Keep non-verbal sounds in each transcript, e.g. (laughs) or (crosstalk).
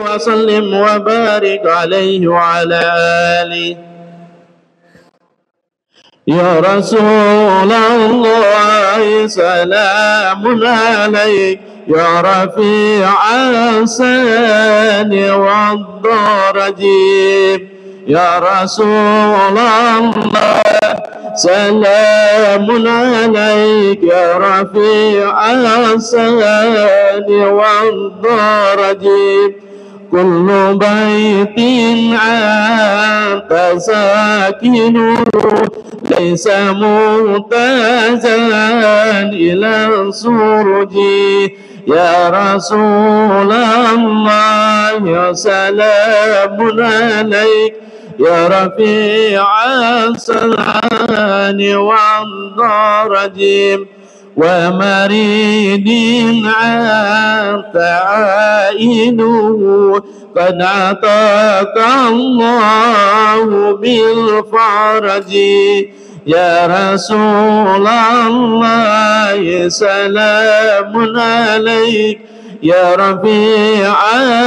وسلم وبارك عليه وعلى آله. يا رسول الله سلام عليك. يا رفيع السن والدرج يا رسول الله سلام عليك. يا رفيع السن والدرج كل بيت أنت ساكنه ليس متجا إلى السرج يا رسول الله يا سلام عليك. يا رفيع السلام والدرج ومريد أنت عائنه قد عطاك الله بالفرج. يا رسول الله سلام عليك. يا رفيع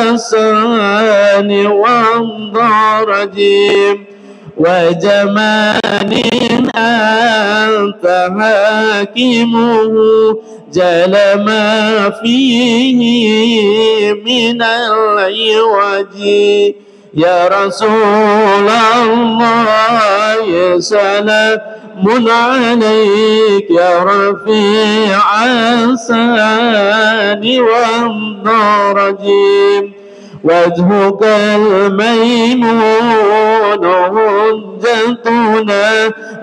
السان والضرج وجمال أنت حاكمه جل ما فيه من العوج. يا رسول الله سلام عليك يا رفيع السان والدرج وجهك الميمون حجتنا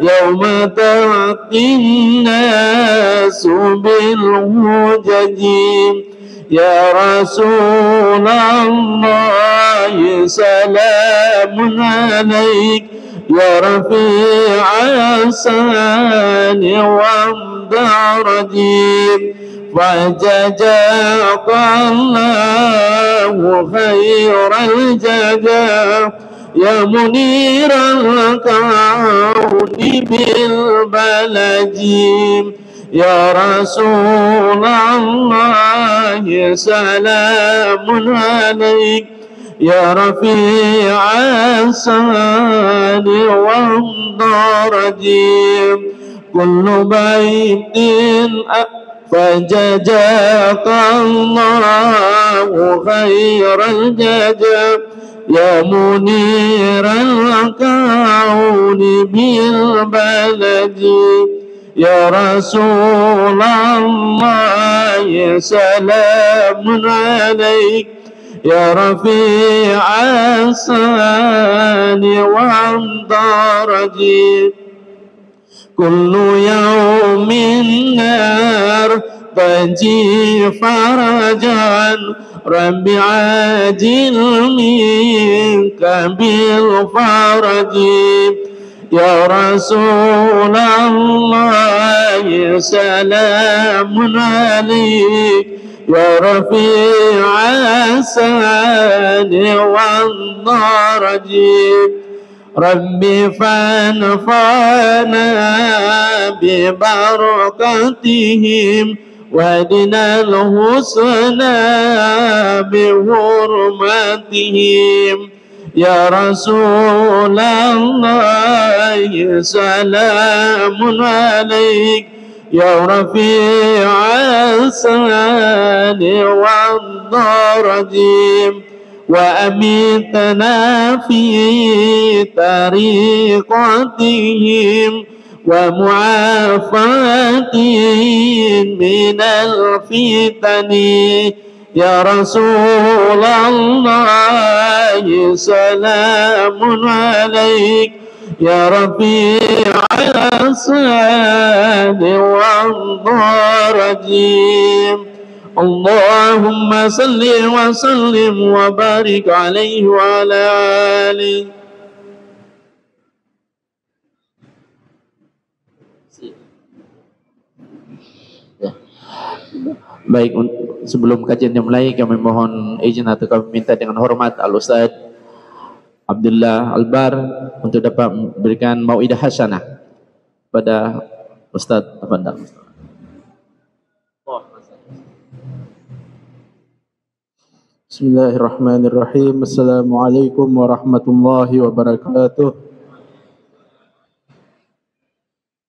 يوم تأتي الناس بالهجج يا رسول الله سلام عليك. يا رفيع السان والدرج وجزاك الله خير الجزاء. يا منير الكون بالبلد. يا رسول الله سلام عليك. يا رفيع السان والدرج. كل بيت فجزاك الله خير الجزاء. يا منير الكون بالبلد. يا رسول الله سلام عليك. يا رفيع السان والدرج كل يوم نار تجي فرجا. رب عاجل منك بالفرج. يا رسول الله سلام عليك. يا رفيع السان والدرج رب فانفعنا ببركتهم. وادنا الحسنى بحرمتهم. يا رسول الله سلام عليك. يا رفيع السان والدرج وأميتنا في طريقتهم ومعافاة من الفتن. يا رسول الله سلام عليك. يا رفيع الأسان والضرج اللهم صل وسلم وبارك عليه وعلى آله. Baik, sebelum kajian dimulai kami mohon izin atau kami minta dengan hormat Al Ustaz Abdullah Albar untuk dapat memberikan mauidah hasanah pada Ustaz Afandal. Bismillahirrahmanirrahim. Assalamualaikum warahmatullahi wabarakatuh.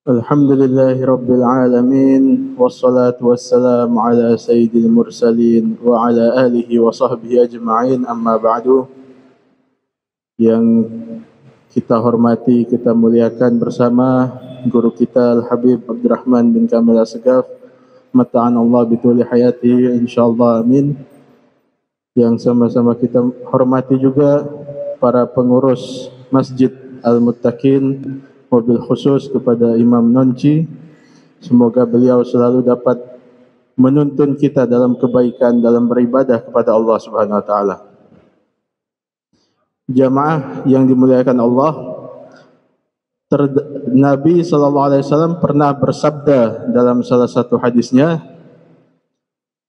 Rabbil alamin wassalatu wassalamu ala sayyidil mursalin wa ala alihi wa sahbihi ajma'in amma ba'du. Yang kita hormati, kita muliakan bersama guru kita Al-Habib Abdurrahman bin Kamil Asgaf mata'an Allah bituli hayati insyaallah amin. Yang sama-sama kita hormati juga para pengurus Masjid Al-Muttaqin mobil khusus kepada Imam Nonci semoga beliau selalu dapat menuntun kita dalam kebaikan dalam beribadah kepada Allah Subhanahu wa taala. Jamaah yang dimuliakan Allah, Nabi sallallahu alaihi wasallam pernah bersabda dalam salah satu hadisnya,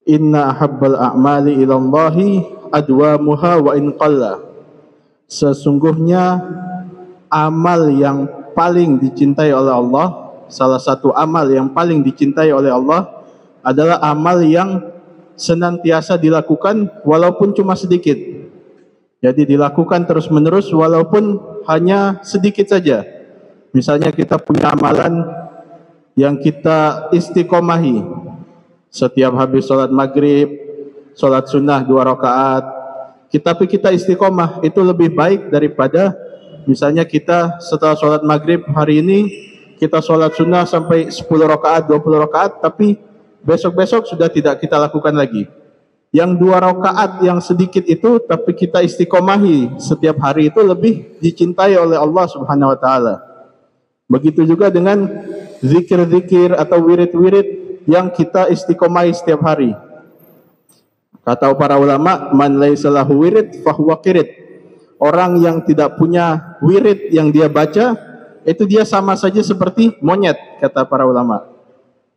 Inna ahabbal a'mali ilallahi adwamuha wa in qalla. Sesungguhnya amal yang paling dicintai oleh Allah, salah satu amal yang paling dicintai oleh Allah adalah amal yang senantiasa dilakukan walaupun cuma sedikit. Jadi dilakukan terus-menerus walaupun hanya sedikit saja. Misalnya kita punya amalan yang kita istiqomahi, setiap habis sholat maghrib, sholat sunnah dua rakaat, kita kita istiqomah itu lebih baik daripada misalnya kita setelah sholat maghrib hari ini kita sholat sunnah sampai 10 rakaat, 20 rakaat, tapi besok-besok sudah tidak kita lakukan lagi. Yang dua rakaat yang sedikit itu, tapi kita istiqomahi setiap hari itu lebih dicintai oleh Allah Subhanahu Wa Taala. Begitu juga dengan zikir-zikir atau wirid-wirid yang kita istiqomah setiap hari. Kata para ulama, man laisa lahu wirid fahuwa kirid. Orang yang tidak punya wirid yang dia baca, itu dia sama saja seperti monyet, kata para ulama.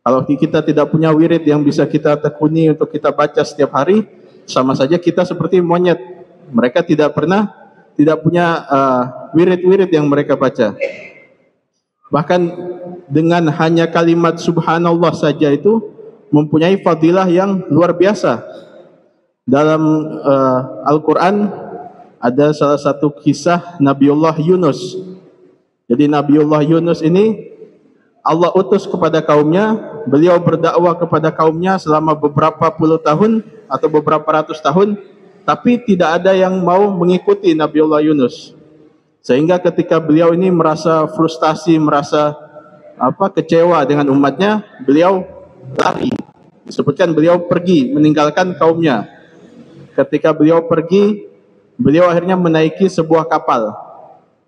Kalau kita tidak punya wirid yang bisa kita tekuni untuk kita baca setiap hari, sama saja kita seperti monyet. Mereka tidak pernah tidak punya uh, wirid-wirid yang mereka baca. Bahkan dengan hanya kalimat subhanallah saja itu mempunyai fadilah yang luar biasa. Dalam uh, Al-Quran ada salah satu kisah Nabiullah Yunus. Jadi Nabiullah Yunus ini Allah utus kepada kaumnya, beliau berdakwah kepada kaumnya selama beberapa puluh tahun atau beberapa ratus tahun, tapi tidak ada yang mau mengikuti Nabiullah Yunus. Sehingga ketika beliau ini merasa frustasi, merasa apa kecewa dengan umatnya, beliau lari. Disebutkan beliau pergi meninggalkan kaumnya. Ketika beliau pergi, beliau akhirnya menaiki sebuah kapal.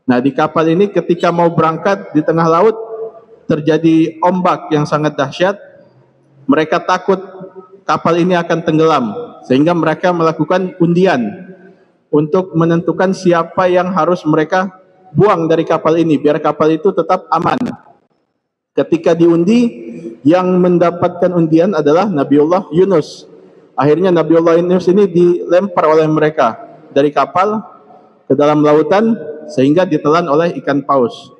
Nah, di kapal ini ketika mau berangkat di tengah laut terjadi ombak yang sangat dahsyat. Mereka takut kapal ini akan tenggelam sehingga mereka melakukan undian untuk menentukan siapa yang harus mereka buang dari kapal ini biar kapal itu tetap aman. Ketika diundi, yang mendapatkan undian adalah Nabiullah Yunus. Akhirnya Nabiullah Yunus ini dilempar oleh mereka dari kapal ke dalam lautan sehingga ditelan oleh ikan paus.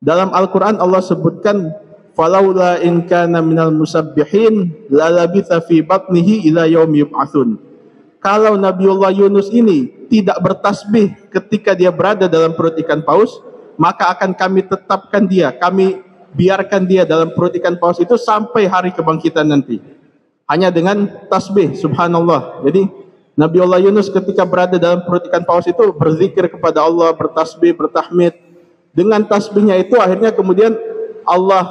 Dalam Al-Quran Allah sebutkan falaula in kana minal musabbihin la labitha fi batnihi ila yaumi yub'atsun. Kalau Nabiullah Yunus ini tidak bertasbih ketika dia berada dalam perut ikan paus, maka akan kami tetapkan dia, kami biarkan dia dalam perut ikan paus itu sampai hari kebangkitan nanti. Hanya dengan tasbih, subhanallah. Jadi Nabi Allah Yunus ketika berada dalam perut ikan paus itu berzikir kepada Allah, bertasbih, bertahmid. Dengan tasbihnya itu akhirnya kemudian Allah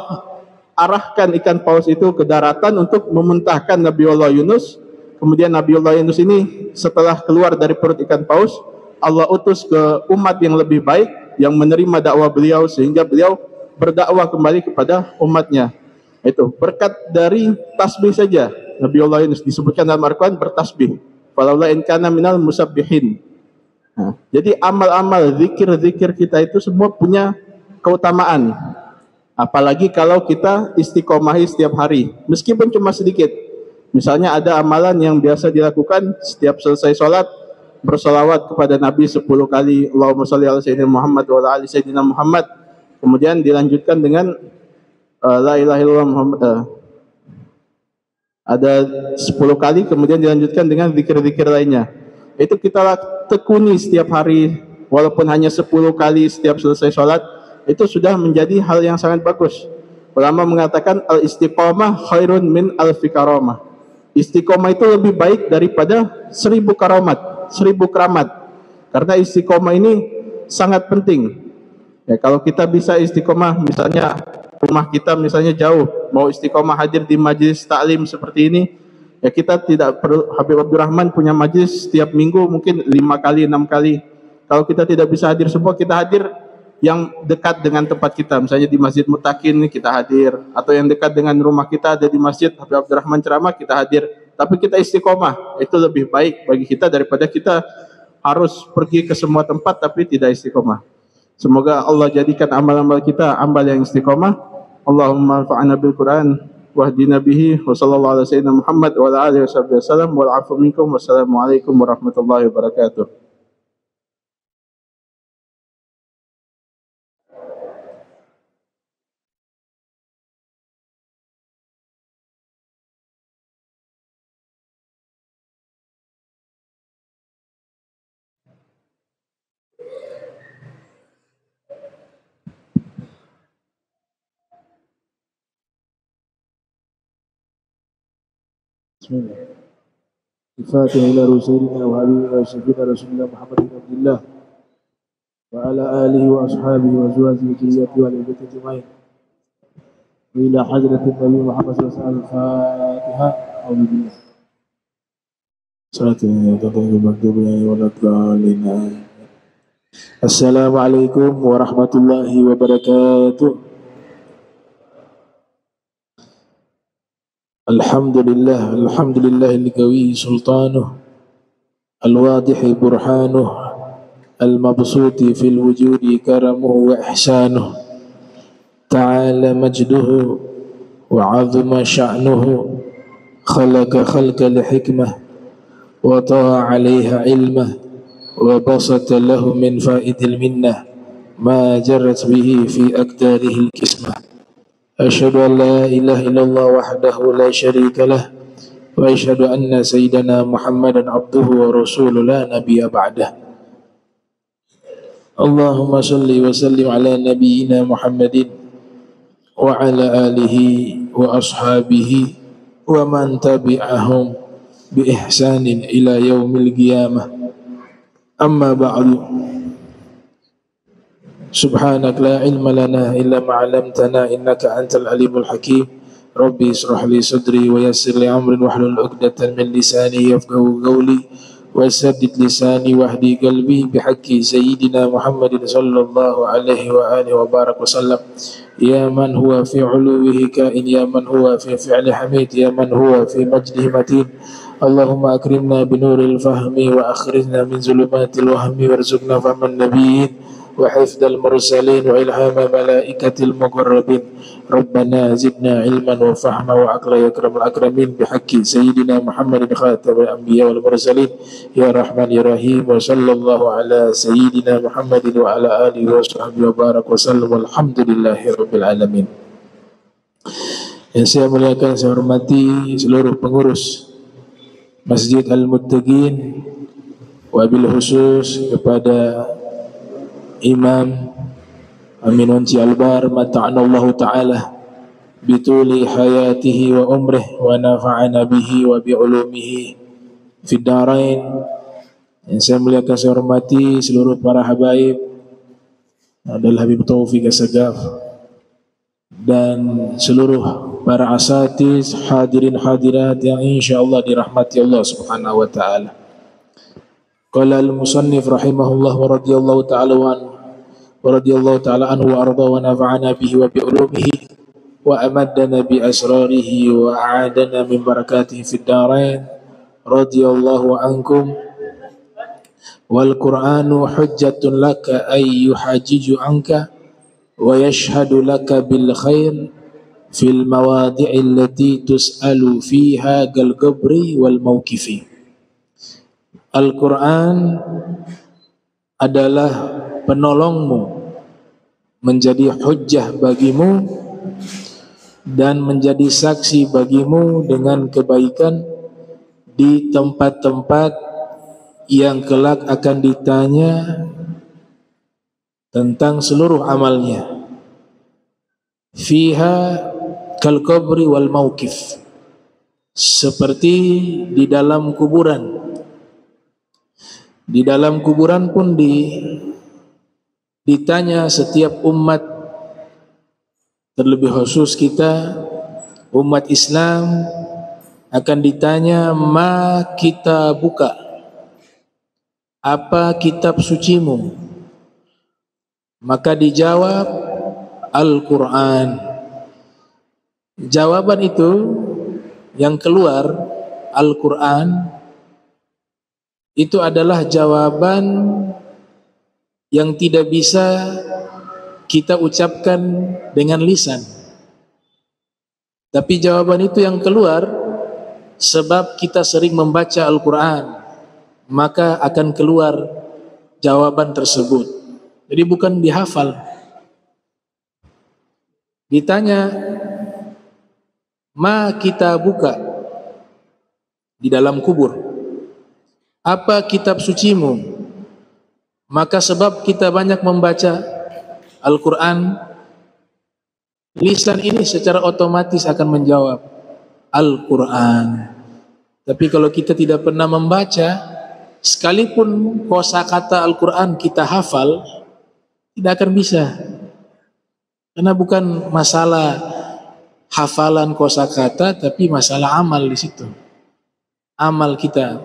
arahkan ikan paus itu ke daratan untuk memuntahkan Nabi Allah Yunus. Kemudian Nabi Allah Yunus ini setelah keluar dari perut ikan paus, Allah utus ke umat yang lebih baik yang menerima dakwah beliau sehingga beliau berdakwah kembali kepada umatnya. Itu berkat dari tasbih saja. Nabi Allah Yunus disebutkan dalam Al-Quran bertasbih. Falaula in kana minal musabbihin. Nah, jadi amal-amal zikir-zikir kita itu semua punya keutamaan. Apalagi kalau kita istiqomahi setiap hari, meskipun cuma sedikit. Misalnya ada amalan yang biasa dilakukan setiap selesai sholat, bersolawat kepada Nabi 10 kali, Allahumma salli ala Sayyidina Muhammad wa ala Sayyidina Muhammad, Kemudian dilanjutkan dengan uh, la ilaha illallah Muhammad uh, ada 10 kali kemudian dilanjutkan dengan zikir-zikir lainnya. itu kita tekuni setiap hari walaupun hanya 10 kali setiap selesai sholat itu sudah menjadi hal yang sangat bagus. Ulama mengatakan al istiqomah khairun min al fikaramah istiqomah itu lebih baik daripada seribu karamat seribu keramat. Karena istiqomah ini sangat penting. Ya kalau kita bisa istiqomah misalnya rumah kita misalnya jauh mau istiqomah hadir di majlis taklim seperti ini ya kita tidak perlu Habib Abdurrahman punya majlis setiap minggu mungkin lima kali enam kali. Kalau kita tidak bisa hadir semua kita hadir yang dekat dengan tempat kita. Misalnya di Masjid Mutakin kita hadir atau yang dekat dengan rumah kita ada di Masjid Habib Abdurrahman ceramah kita hadir. Tapi kita istiqomah itu lebih baik bagi kita daripada kita harus pergi ke semua tempat tapi tidak istiqomah. Semoga Allah jadikan amal-amal kita amal yang istiqomah Allahumma fa'ana bil Quran wahdina bihi wa sallallahu ala sayyidina Muhammad wa ala alihi wasallam wal afu minkum wassalamualaikum warahmatullahi wabarakatuh بسم الله إلى رسولنا وحبيبنا وشفينا رسول الله محمد بن عبد الله وعلى آله وأصحابه وأزواجه وذريته بيته أجمعين. وإلى حضرة النبي محمد صلى الله عليه وسلم الفاتحة أعوذ بالله. صلاة عليهم ولا الضالين السلام عليكم ورحمة الله وبركاته. الحمد لله الحمد لله القوي سلطانه الواضح برهانه المبسوط في الوجود كرمه وإحسانه تعالى مجده وعظم شأنه خلق خلق لحكمة وطاع عليها علمه وبسط له من فائد المنة ما جرت به في أكداره الكسمة. أشهد أن لا إله إلا الله وحده لا شريك له وأشهد أن سيدنا محمدا عبده ورسوله لا نبي بعده. اللهم صل وسلم على نبينا محمد وعلى آله وأصحابه ومن تبعهم بإحسان إلى يوم القيامة. أما بعد سبحانك لا علم لنا إلا ما علمتنا إنك أنت العليم الحكيم. ربي اشرح لي صدري ويسر لي أمري واحلل عقدة من لساني يفقه قولي وسدد لساني واهدي قلبي بحق سيدنا محمد صلى الله عليه وآله وبارك وسلم. يا من هو في علوه كائن يا من هو في فعل حميد يا من هو في مجده متين. اللهم أكرمنا بنور الفهم وأخرجنا من ظلمات الوهم وارزقنا فهم النبيين. وحفظ المرسلين وإلهام ملائكة المقربين. ربنا زدنا علما وفهما وعقلا يا أكرم الأكرمين. بحق سيدنا محمد خاتم الأنبياء والمرسلين. يا رحمن يا رحيم. وصلى الله على سيدنا محمد وعلى آله وصحبه وبارك وسلم. والحمد لله رب العالمين. Yang saya muliakan, saya hormati seluruh pengurus Masjid Al-Muttaqin. Wabil khusus kepada Imam Aminun Albar mata'ana Allah Ta'ala bituli hayatihi wa umrih wa nafa'ana bihi wa bi'ulumihi fid darain yang saya muliakan saya hormati seluruh para habaib adalah Habib Taufik Asagaf dan seluruh para asatis hadirin hadirat yang insyaallah dirahmati Allah Subhanahu wa taala. Qala al-musannif rahimahullah wa radiyallahu ta'ala anhu ورضي الله تعالى عنه وأرضاه ونفعنا به وبعلومه وأمدنا بأسراره وأعادنا من بركاته في الدارين. رضي الله عنكم. والقرآن حجة لك أي يحاجج عنك ويشهد لك بالخير في المواضع التي تسأل فيها كالقبر والموقف. Al-Quran adalah penolongmu menjadi hujjah bagimu dan menjadi saksi bagimu dengan kebaikan di tempat-tempat yang kelak akan ditanya tentang seluruh amalnya. Fiha kal qabri wal mauqif. Seperti di dalam kuburan. Di dalam kuburan pun di ditanya setiap umat terlebih khusus kita umat Islam akan ditanya ma kita buka? Apa kitab sucimu? Maka dijawab Al-Quran. Jawaban itu yang keluar Al-Quran itu adalah jawaban yang tidak bisa kita ucapkan dengan lisan tapi jawaban itu yang keluar sebab kita sering membaca Al-Quran maka akan keluar jawaban tersebut. Jadi bukan dihafal. Ditanya, ma kita buka di dalam kubur. Apa kitab sucimu? Maka sebab kita banyak membaca Al-Quran, lisan ini secara otomatis akan menjawab Al-Quran. Tapi kalau kita tidak pernah membaca, sekalipun kosakata Al-Quran kita hafal, tidak akan bisa. Karena bukan masalah hafalan kosakata, tapi masalah amal di situ. Amal kita.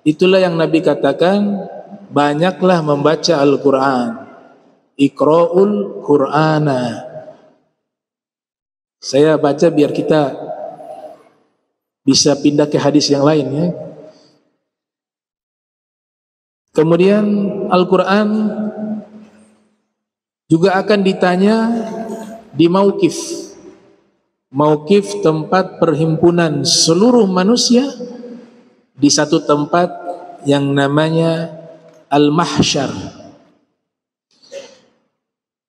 Itulah yang Nabi katakan, banyaklah membaca Al-Quran. Iqra'ul Qur'ana. Saya baca biar kita bisa pindah ke hadis yang lain ya. Kemudian Al-Quran juga akan ditanya di Mauqif. Mauqif tempat perhimpunan seluruh manusia di satu tempat yang namanya Al-Mahsyar.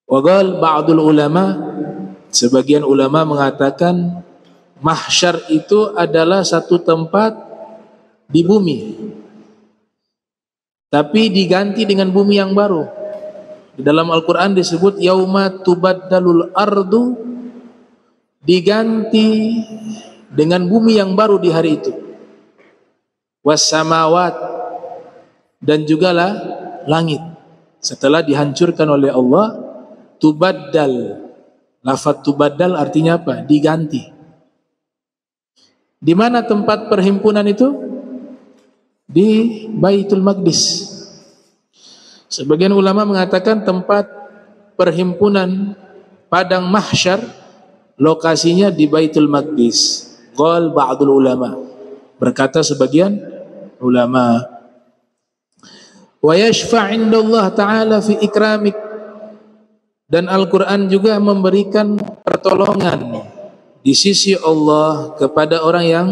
Wagal ba'dul ulama sebagian ulama mengatakan mahsyar itu adalah satu tempat di bumi tapi diganti dengan bumi yang baru. Di dalam Al-Quran disebut yauma tubaddalul ardu diganti dengan bumi yang baru di hari itu. Wassamawat dan juga lah langit. Setelah dihancurkan oleh Allah, tubaddal. Lafat tubaddal artinya apa? Diganti. Di mana tempat perhimpunan itu? di Baitul Maqdis. Sebagian ulama mengatakan tempat perhimpunan padang mahsyar lokasinya di Baitul Maqdis. Qal ba'dul ulama. Berkata sebagian ulama. Wa yashfa' indallah ta'ala fi ikramik. Dan Al-Qur'an juga memberikan pertolongan di sisi Allah kepada orang yang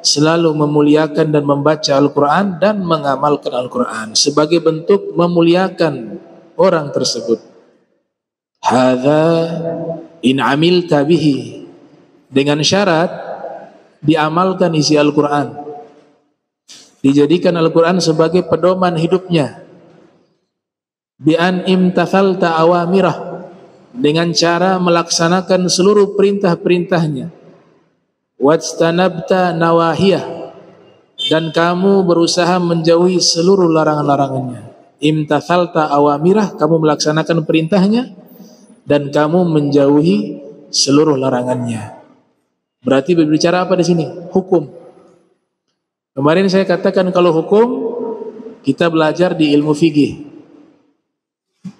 selalu memuliakan dan membaca Al-Quran dan mengamalkan Al-Quran sebagai bentuk memuliakan orang tersebut. Hadza in amil tabihi dengan syarat diamalkan isi Al-Quran. Dijadikan Al-Quran sebagai pedoman hidupnya. Bi'an imtathalta awamirah dengan cara melaksanakan seluruh perintah-perintahnya. Wajtanabta nawahiyah dan kamu berusaha menjauhi seluruh larangan-larangannya. Imtathalta awamirah kamu melaksanakan perintahnya dan kamu menjauhi seluruh larangannya. Berarti berbicara apa di sini? Hukum kemarin saya katakan kalau hukum kita belajar di ilmu fikih.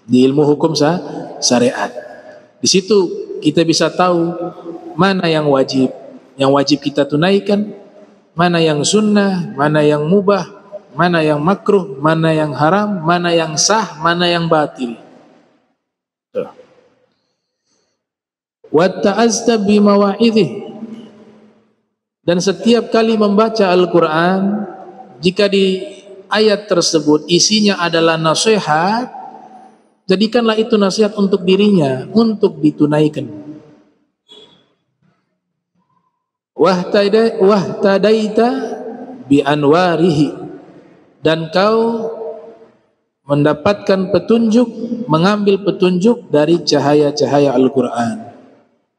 Di ilmu hukum sah, syariat. Di situ kita bisa tahu mana yang wajib. Yang wajib kita tunaikan, mana yang sunnah, mana yang mubah, mana yang makruh, mana yang haram, mana yang sah, mana yang batil. Wa ta'azza bi Dan setiap kali membaca Al-Qur'an, jika di ayat tersebut isinya adalah nasihat, jadikanlah itu nasihat untuk dirinya, untuk ditunaikan. wahtadaita bi anwarihi dan kau mendapatkan petunjuk mengambil petunjuk dari cahaya-cahaya Al-Qur'an.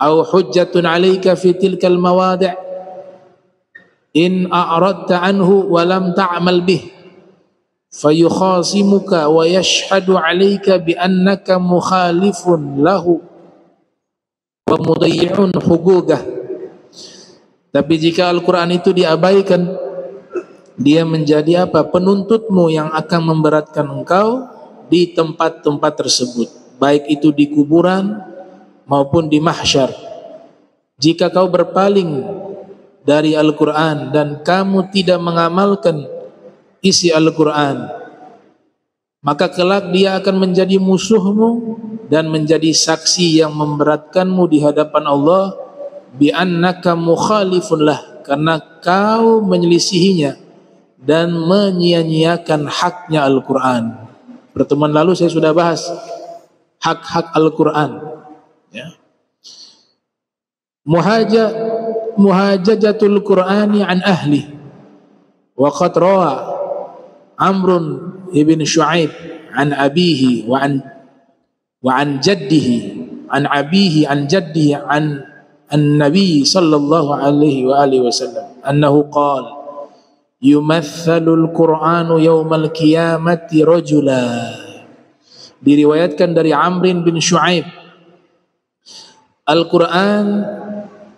Au hujjatun 'alaika fi tilkal mawadi' in a'radta anhu wa lam ta'mal bih fayukhasimuka wa yashhadu 'alaika bi annaka mukhalifun lahu wa mudayyi'un hugugah. Tapi jika Al-Qur'an itu diabaikan dia menjadi apa? Penuntutmu yang akan memberatkan engkau di tempat-tempat tersebut. Baik itu di kuburan maupun di mahsyar. Jika kau berpaling dari Al-Quran dan kamu tidak mengamalkan isi Al-Quran maka kelak dia akan menjadi musuhmu dan menjadi saksi yang memberatkanmu di hadapan Allah bi annaka mukhalifun lah karena kau menyelisihinya dan menyia-nyiakan haknya Al-Quran. Pertemuan lalu saya sudah bahas hak-hak Al-Quran. Ya. مهاججة القرآن عن أهله. وقد روى عمرو بن شعيب عن أبيه وعن وعن جده عن أبيه عن جده عن النبي صلى الله عليه وآله وسلم أنه قال يمثل القرآن يوم القيامة رجلا. Diriwayatkan dari عمرو بن شعيب القرآن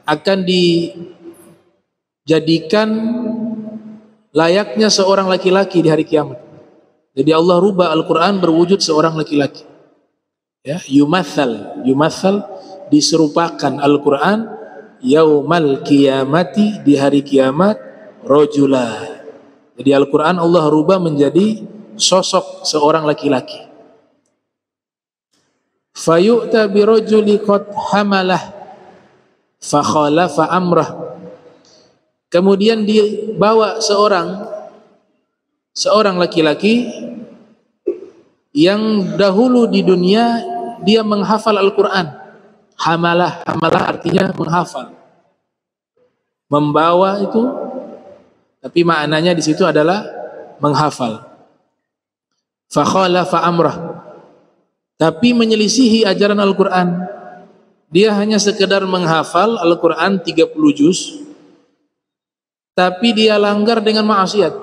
akan dijadikan layaknya seorang laki-laki di hari kiamat. Jadi Allah rubah Al-Quran berwujud seorang laki-laki. Ya, yumathal, yumathal diserupakan Al-Quran yaumal kiamati di hari kiamat rojula. Jadi Al-Quran Allah rubah menjadi sosok seorang laki-laki. Fayu'ta birojuli qad hamalah fakhalafa amrah. Kemudian dibawa seorang seorang laki-laki yang dahulu di dunia dia menghafal Al-Quran. Hamalah, hamalah artinya menghafal. Membawa itu tapi maknanya di situ adalah menghafal. Fakhalafa amrah. Tapi menyelisihi ajaran Al-Qur'an. Dia hanya sekedar menghafal Al-Qur'an 30 juz. Tapi dia langgar dengan maksiat.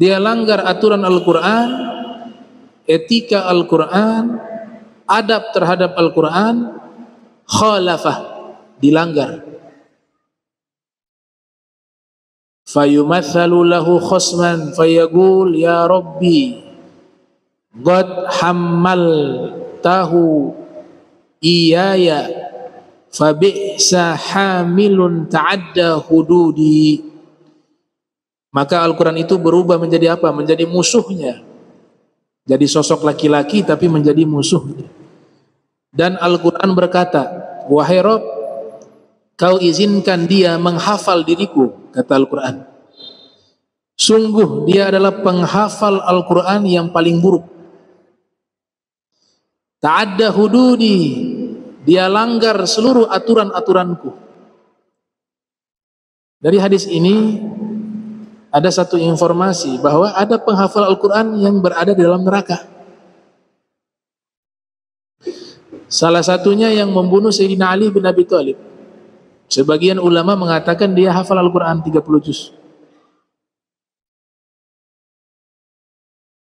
Dia langgar aturan Al-Qur'an, etika Al-Qur'an, adab terhadap Al-Qur'an, khalafah, dilanggar. fayumathalu lahu khosman fayaqul ya rabbi qad tahu iyaya fabi'sa hamilun ta'adda hududi maka Al-Quran itu berubah menjadi apa? menjadi musuhnya jadi sosok laki-laki tapi menjadi musuhnya dan Al-Quran berkata wahai Rabb kau izinkan dia menghafal diriku kata Al-Quran. Sungguh dia adalah penghafal Al-Quran yang paling buruk. Ta'adda hududi, dia langgar seluruh aturan-aturanku. Dari hadis ini ada satu informasi bahwa ada penghafal Al-Quran yang berada di dalam neraka. Salah satunya yang membunuh Sayyidina Ali bin Abi Thalib. Sebagian ulama mengatakan dia hafal Al-Quran 30 juz.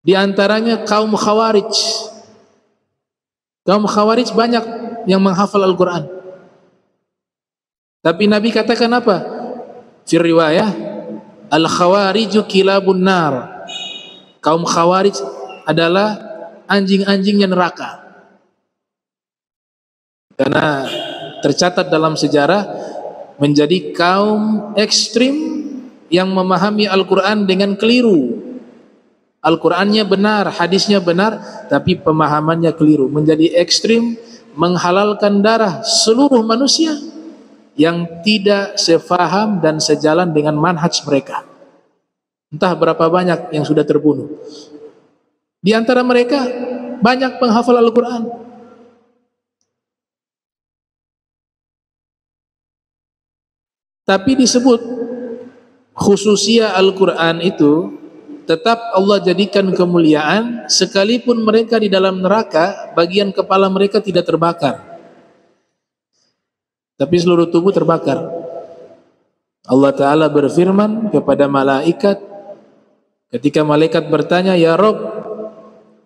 Di antaranya kaum khawarij. Kaum khawarij banyak yang menghafal Al-Quran. Tapi Nabi katakan apa? Riwayah, Al-khawariju kilabun nar. Kaum khawarij adalah anjing-anjingnya neraka. Karena tercatat dalam sejarah menjadi kaum ekstrim yang memahami Al-Quran dengan keliru. Al-Qurannya benar, hadisnya benar, tapi pemahamannya keliru. Menjadi ekstrim, menghalalkan darah seluruh manusia yang tidak sefaham dan sejalan dengan manhaj mereka. Entah berapa banyak yang sudah terbunuh. Di antara mereka banyak penghafal Al-Quran. Tapi disebut khususia Al-Quran itu tetap Allah jadikan kemuliaan sekalipun mereka di dalam neraka bagian kepala mereka tidak terbakar. Tapi seluruh tubuh terbakar. Allah Ta'ala berfirman kepada malaikat ketika malaikat bertanya ya Rob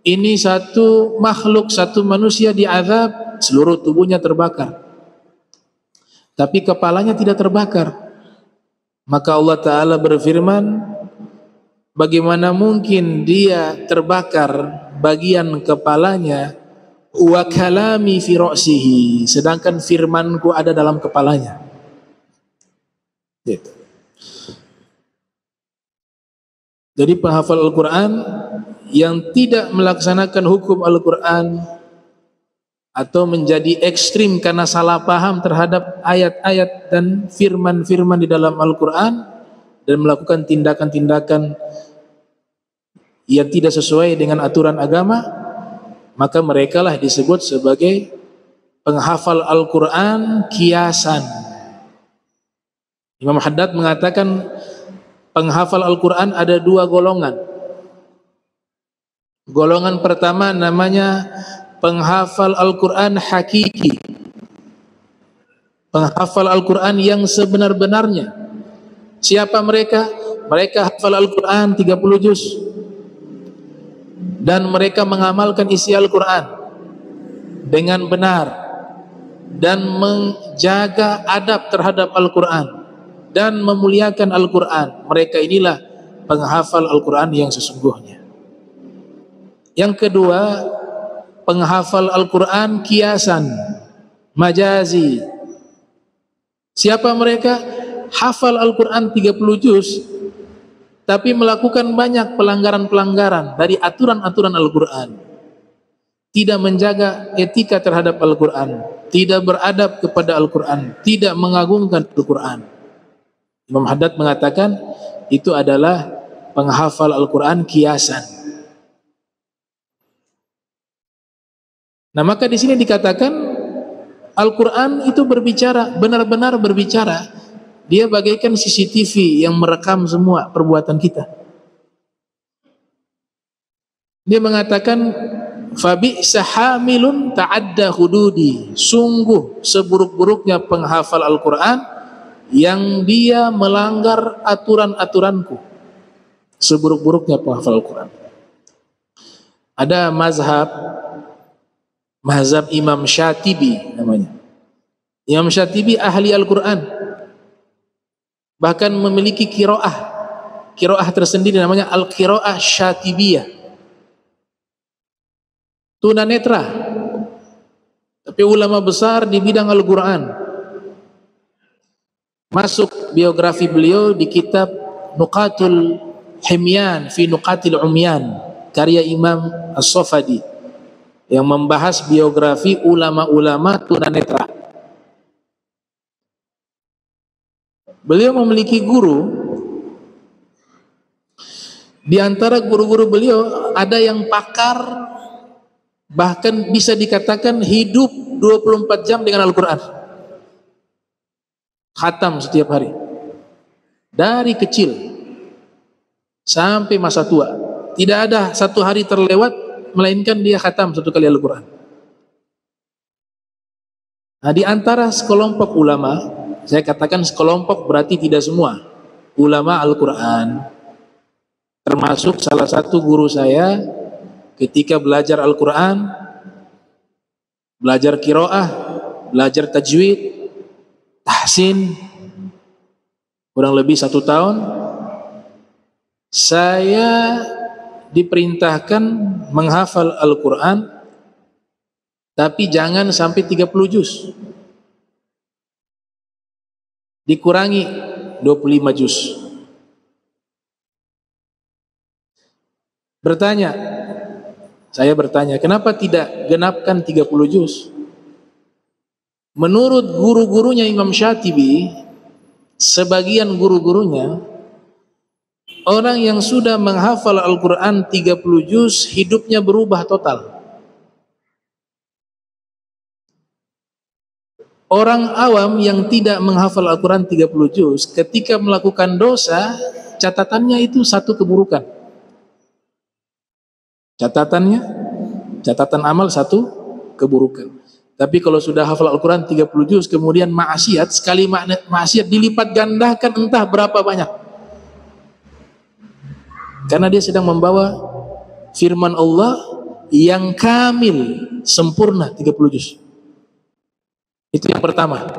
ini satu makhluk satu manusia diazab seluruh tubuhnya terbakar. Tapi kepalanya tidak terbakar. Maka Allah Ta'ala berfirman Bagaimana mungkin dia terbakar bagian kepalanya wa kalami fi ra'sihi sedangkan firmanku ada dalam kepalanya. Gitu. Jadi penghafal Al-Quran yang tidak melaksanakan hukum Al-Quran atau menjadi ekstrim karena salah paham terhadap ayat-ayat dan firman-firman di dalam Al-Quran dan melakukan tindakan-tindakan yang tidak sesuai dengan aturan agama, maka mereka lah disebut sebagai penghafal Al-Quran kiasan. Imam Haddad mengatakan penghafal Al-Quran ada dua golongan. Golongan pertama namanya penghafal Al-Quran hakiki. Penghafal Al-Quran yang sebenar-benarnya. Siapa mereka? Mereka hafal Al-Quran 30 juz. Dan mereka mengamalkan isi Al-Quran dengan benar. Dan menjaga adab terhadap Al-Quran. Dan memuliakan Al-Quran. Mereka inilah penghafal Al-Quran yang sesungguhnya. Yang kedua, penghafal Al-Quran kiasan, majazi. Siapa mereka? hafal Al-Quran 30 juz tapi melakukan banyak pelanggaran-pelanggaran dari aturan-aturan Al-Quran. Tidak menjaga etika terhadap Al-Quran. Tidak beradab kepada Al-Quran. Tidak mengagungkan Al-Quran. Imam Haddad mengatakan itu adalah penghafal Al-Quran kiasan. Nah maka di sini dikatakan Al-Quran itu berbicara benar-benar berbicara dia bagaikan CCTV yang merekam semua perbuatan kita. Dia mengatakan fabi sahamilun ta'adda hududi. Sungguh seburuk-buruknya penghafal Al-Qur'an yang dia melanggar aturan-aturanku. Seburuk-buruknya penghafal Al-Qur'an. Ada mazhab mazhab Imam Syatibi namanya. Imam Syatibi ahli Al-Qur'an bahkan memiliki kiroah. Kiroah tersendiri namanya al kiroah syatibiyah. Tunanetra. Tapi ulama besar di bidang Al-Quran. Masuk biografi beliau di kitab Nuqatul Himyan fi Nuqatil Umyan karya Imam As-Sofadi yang membahas biografi ulama-ulama tunanetra Beliau memiliki guru. Di antara guru-guru beliau ada yang pakar bahkan bisa dikatakan hidup 24 jam dengan Al-Quran. Khatam setiap hari. Dari kecil sampai masa tua. Tidak ada satu hari terlewat melainkan dia khatam satu kali Al-Quran. Nah, di antara sekelompok ulama saya katakan sekelompok berarti tidak semua. Ulama Al-Quran. Termasuk salah satu guru saya ketika belajar Al-Quran belajar kiroah belajar tajwid tahsin kurang lebih satu tahun saya diperintahkan menghafal Al-Quran tapi jangan sampai 30 juz dikurangi 25 juz. Bertanya, saya bertanya, kenapa tidak genapkan 30 juz? Menurut guru-gurunya Imam Syatibi, sebagian guru-gurunya, orang yang sudah menghafal Al-Quran 30 juz, hidupnya berubah total. Orang awam yang tidak menghafal Al-Quran 30 juz, ketika melakukan dosa, catatannya itu satu keburukan. Catatannya, catatan amal satu keburukan. Tapi kalau sudah hafal Al-Quran 30 juz, kemudian maksiat, sekali maksiat dilipat gandakan entah berapa banyak. Karena dia sedang membawa firman Allah yang kamil, sempurna 30 juz. Itu yang pertama.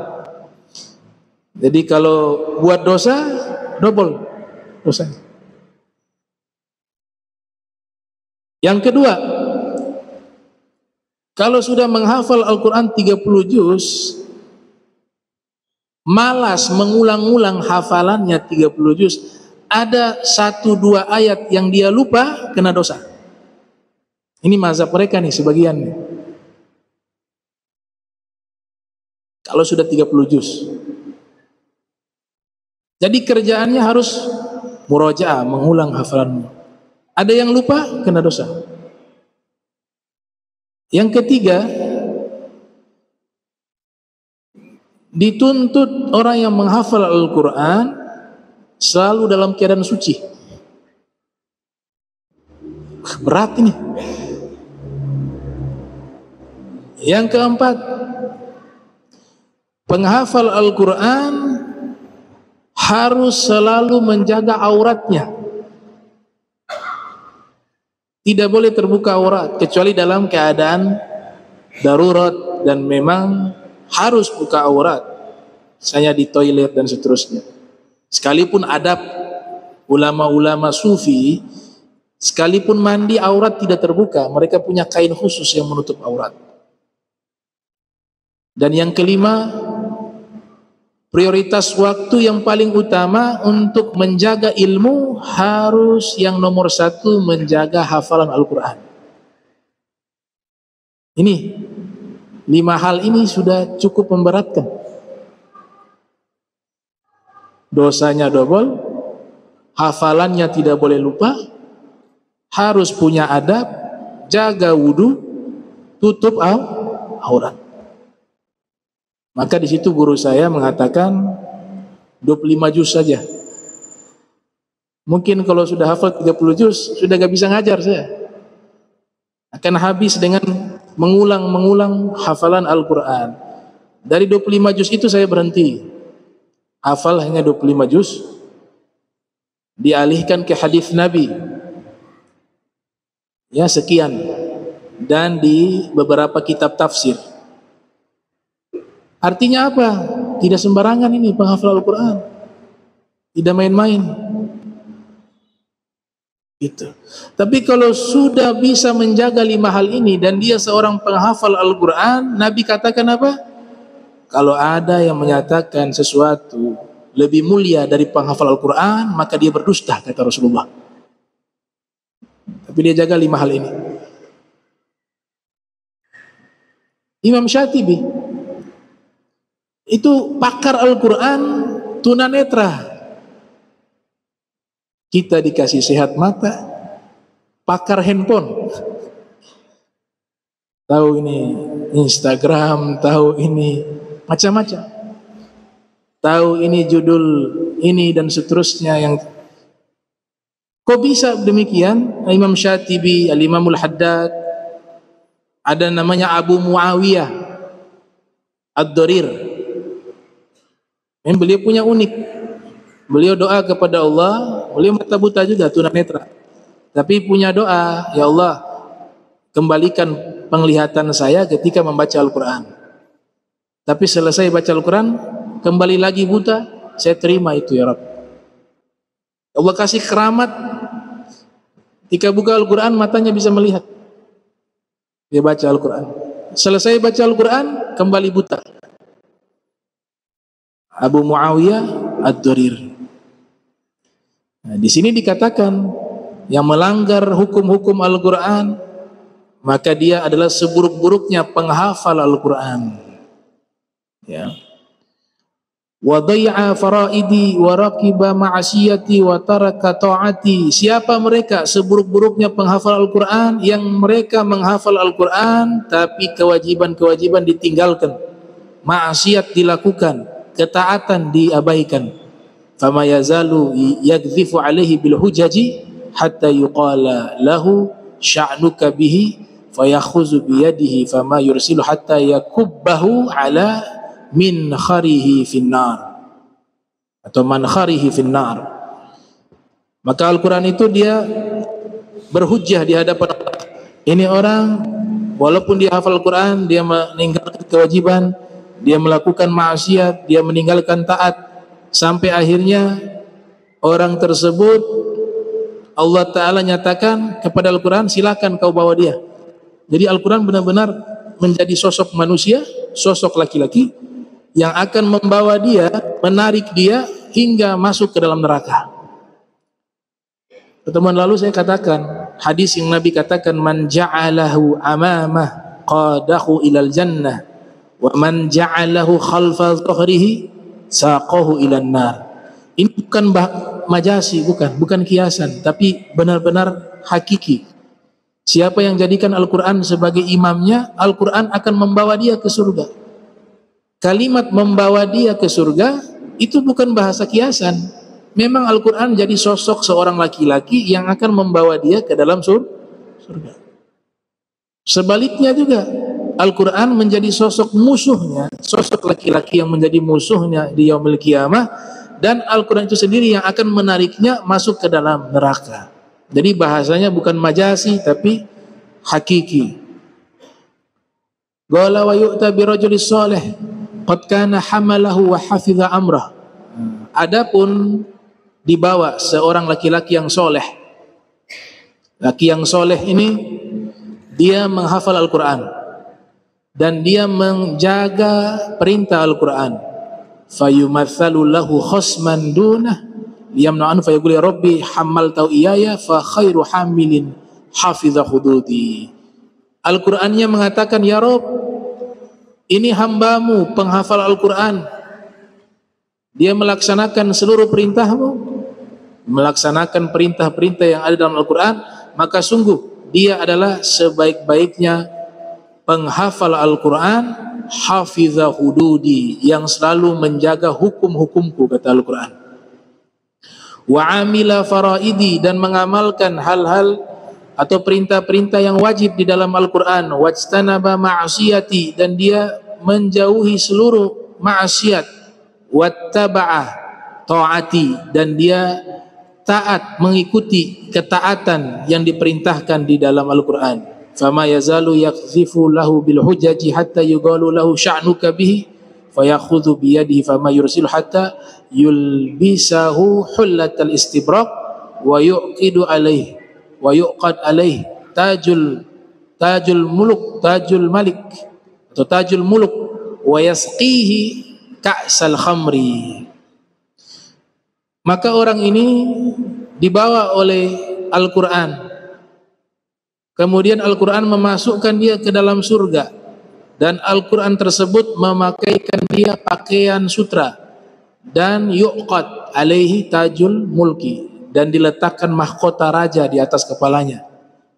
Jadi kalau buat dosa, double dosa. Yang kedua, kalau sudah menghafal Al-Quran 30 juz, malas mengulang-ulang hafalannya 30 juz, ada satu dua ayat yang dia lupa, kena dosa. Ini mazhab mereka nih, sebagian nih. Kalau sudah 30 juz. Jadi kerjaannya harus murojaah, mengulang hafalanmu. Ada yang lupa, kena dosa. Yang ketiga, dituntut orang yang menghafal Al-Quran selalu dalam keadaan suci. Berat ini. Yang keempat, penghafal Al-Quran harus selalu menjaga auratnya. Tidak boleh terbuka aurat kecuali dalam keadaan darurat dan memang harus buka aurat. Saya di toilet dan seterusnya. Sekalipun adab ulama-ulama sufi, sekalipun mandi aurat tidak terbuka, mereka punya kain khusus yang menutup aurat. Dan yang kelima, prioritas waktu yang paling utama untuk menjaga ilmu harus yang nomor satu menjaga hafalan Al-Quran. Ini lima hal ini sudah cukup memberatkan. Dosanya double, hafalannya tidak boleh lupa, harus punya adab, jaga wudhu, tutup aurat. Maka di situ guru saya mengatakan 25 juz saja. Mungkin kalau sudah hafal 30 juz sudah gak bisa ngajar saya. Akan habis dengan mengulang-mengulang hafalan Al-Quran. Dari 25 juz itu saya berhenti. Hafal hanya 25 juz. Dialihkan ke hadis Nabi. Ya sekian. Dan di beberapa kitab tafsir. Artinya apa? Tidak sembarangan ini penghafal Al-Quran. Tidak main-main. Itu. Tapi kalau sudah bisa menjaga lima hal ini dan dia seorang penghafal Al-Quran, Nabi katakan apa? Kalau ada yang menyatakan sesuatu lebih mulia dari penghafal Al-Quran, maka dia berdusta, kata Rasulullah. Tapi dia jaga lima hal ini. Imam Syatibi itu pakar Al-Quran tunanetra. Kita dikasih sehat mata, pakar handphone. Tahu ini Instagram, tahu ini macam-macam. Tahu ini judul ini dan seterusnya yang Kok bisa demikian? Imam Syatibi, Al-Imamul Haddad, ada namanya Abu Muawiyah Ad-Dorir yang beliau punya unik. Beliau doa kepada Allah, beliau mata buta juga tunanetra. Tapi punya doa, ya Allah, kembalikan penglihatan saya ketika membaca Al-Quran. Tapi selesai baca Al-Quran, kembali lagi buta, saya terima itu ya Rabb. Allah kasih keramat, ketika buka Al-Quran matanya bisa melihat. Dia baca Al-Quran. Selesai baca Al-Quran, kembali buta. Abu Muawiyah Ad-Durir. Nah, di sini dikatakan yang melanggar hukum-hukum Al-Qur'an maka dia adalah seburuk-buruknya penghafal Al-Qur'an. Ya. Wa dhay'a faraidi wa raqiba ma'asiyati wa taraka ta'ati. Siapa mereka seburuk-buruknya penghafal Al-Qur'an yang mereka menghafal Al-Qur'an tapi kewajiban-kewajiban ditinggalkan maksiat dilakukan, ketaatan diabaikan. Fama yazalu yagzifu alaihi bil hujaji hatta yuqala lahu sya'nuka bihi fayakhuzu biyadihi fama yursilu hatta yakubbahu ala min kharihi finnar. Atau man kharihi finnar. Maka Al-Quran itu dia berhujjah di hadapan ini orang walaupun dia hafal Al-Quran dia meninggalkan kewajiban dia melakukan maksiat dia meninggalkan taat. Sampai akhirnya orang tersebut Allah Ta'ala nyatakan kepada Al-Quran silakan kau bawa dia. Jadi Al-Quran benar-benar menjadi sosok manusia sosok laki-laki yang akan membawa dia menarik dia hingga masuk ke dalam neraka. Pertemuan lalu saya katakan hadis yang Nabi katakan man ja'alahu amamah qadahu ilal jannah wa man ja'alahu khalfa zuhrihi saqahu ilan nar. Ini bukan majasi, bukan, bukan kiasan, tapi benar-benar hakiki. Siapa yang jadikan Al-Quran sebagai imamnya, Al-Quran akan membawa dia ke surga. Kalimat membawa dia ke surga itu bukan bahasa kiasan. Memang Al-Quran jadi sosok seorang laki-laki yang akan membawa dia ke dalam surga. Sebaliknya juga, Al-Quran menjadi sosok musuhnya, sosok laki-laki yang menjadi musuhnya di yaumil kiamah dan Al-Quran itu sendiri yang akan menariknya masuk ke dalam neraka. Jadi bahasanya bukan majasi tapi hakiki. Qala wa yu'ta bi hamalahu wa amrah. Adapun dibawa seorang laki-laki yang soleh. Laki yang soleh ini dia menghafal Al-Quran dan dia menjaga perintah Al-Quran. Fayumathalu lahu khosman dunah. Liyamna'an fayaquli rabbi hamal tau iyaya fa khairu hamilin hafidha hududi. Al-Qur'annya mengatakan ya Rob ini hambamu penghafal Al-Quran. Dia melaksanakan seluruh perintahmu melaksanakan perintah-perintah yang ada dalam Al-Quran maka sungguh dia adalah sebaik-baiknya penghafal Al-Quran hafiza hududi yang selalu menjaga hukum-hukumku kata Al-Quran. Wa amila faraidi dan mengamalkan hal-hal atau perintah-perintah yang wajib di dalam Al-Quran. Wajtanaba ma'asiyati dan dia menjauhi seluruh maksiat. Wattaba'ah ta'ati dan dia taat mengikuti ketaatan yang diperintahkan di dalam Al-Quran fama yazalu yakzifu lahu bil hujaji hatta yugalu lahu sya'nuka bihi fayakhudhu biyadihi fama yursilu hatta yulbisahu hullatal istibraq wa yuqidu alaihi wa yuqad alaihi tajul tajul muluk tajul malik atau tajul muluk wa yasqihi ka'sal khamri. Maka orang ini dibawa oleh Al-Quran Kemudian Al-Quran memasukkan dia ke dalam surga. Dan Al-Quran tersebut memakaikan dia pakaian sutra. Dan yuqad alaihi tajul mulki. Dan diletakkan mahkota raja di atas kepalanya.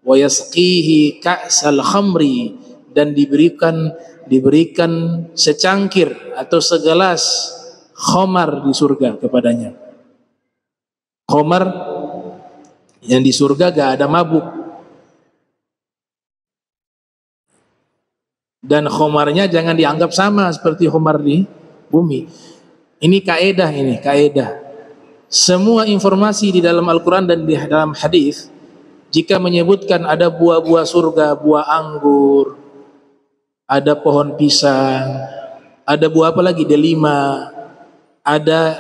Wa yasqihi ka'sal khamri. Dan diberikan diberikan secangkir atau segelas khomar di surga kepadanya. Khomar yang di surga gak ada mabuk dan khomarnya jangan dianggap sama seperti khomar di bumi. Ini kaedah ini, kaedah. Semua informasi di dalam Al-Quran dan di dalam hadis jika menyebutkan ada buah-buah surga, buah anggur, ada pohon pisang, ada buah apa lagi? Delima, ada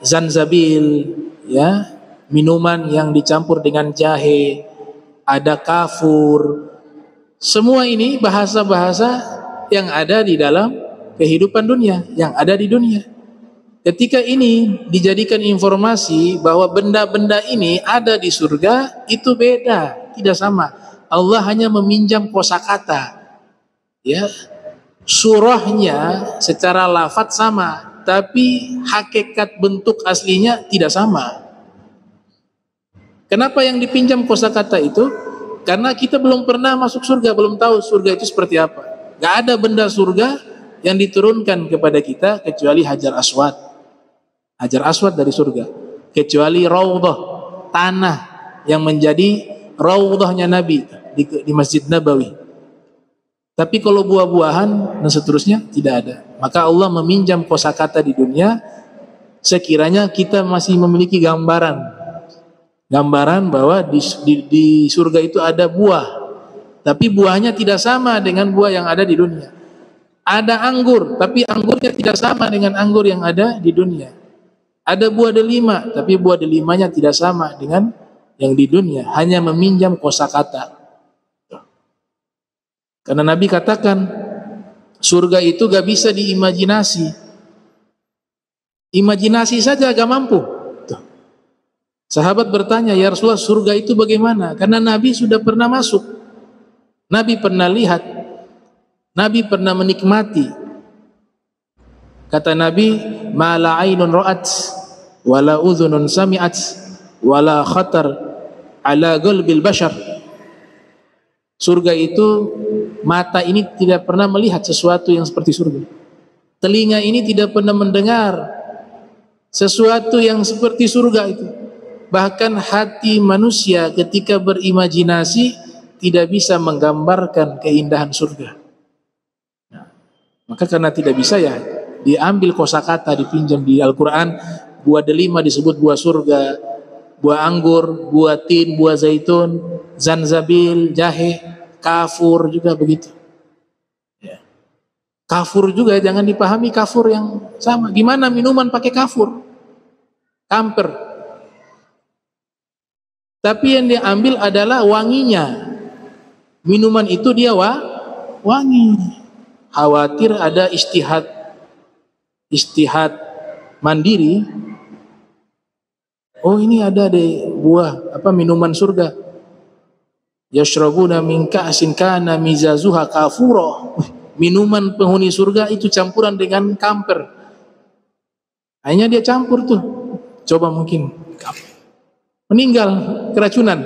zanzabil, ya, minuman yang dicampur dengan jahe, ada kafur, semua ini bahasa-bahasa yang ada di dalam kehidupan dunia, yang ada di dunia. Ketika ini dijadikan informasi bahwa benda-benda ini ada di surga, itu beda, tidak sama. Allah hanya meminjam kosakata. Ya. Surahnya secara lafat sama, tapi hakikat bentuk aslinya tidak sama. Kenapa yang dipinjam kosakata itu? Karena kita belum pernah masuk surga, belum tahu surga itu seperti apa. Gak ada benda surga yang diturunkan kepada kita kecuali Hajar Aswad. Hajar Aswad dari surga. Kecuali Raudhah, tanah yang menjadi Raudhahnya Nabi di, di Masjid Nabawi. Tapi kalau buah-buahan dan seterusnya tidak ada. Maka Allah meminjam kosakata di dunia sekiranya kita masih memiliki gambaran gambaran bahwa di, di, di surga itu ada buah. Tapi buahnya tidak sama dengan buah yang ada di dunia. Ada anggur tapi anggurnya tidak sama dengan anggur yang ada di dunia. Ada buah delima tapi buah delimanya tidak sama dengan yang di dunia. Hanya meminjam kosakata. Karena Nabi katakan surga itu gak bisa diimajinasi. Imajinasi saja agak mampu. Sahabat bertanya, ya Rasulullah surga itu bagaimana? Karena Nabi sudah pernah masuk. Nabi pernah lihat. Nabi pernah menikmati. Kata Nabi, "Mala ainun ra'at wala udhunun sami'at wala khatar ala qalbil bashar." Surga itu mata ini tidak pernah melihat sesuatu yang seperti surga. Telinga ini tidak pernah mendengar sesuatu yang seperti surga itu. Bahkan hati manusia ketika berimajinasi tidak bisa menggambarkan keindahan surga. Nah, maka karena tidak bisa ya diambil kosakata dipinjam di Al-Quran buah delima disebut buah surga buah anggur, buah tin, buah zaitun zanzabil, jahe kafur juga begitu ya. kafur juga jangan dipahami kafur yang sama gimana minuman pakai kafur kamper. Tapi yang diambil adalah wanginya. Minuman itu dia wa, wangi. Khawatir ada istihad istihad mandiri. Oh ini ada deh buah apa minuman surga. Yashrabuna min ka'sin kana mizazuha kafura. Minuman penghuni surga itu campuran dengan kamper. Hanya dia campur tuh Coba mungkin meninggal keracunan.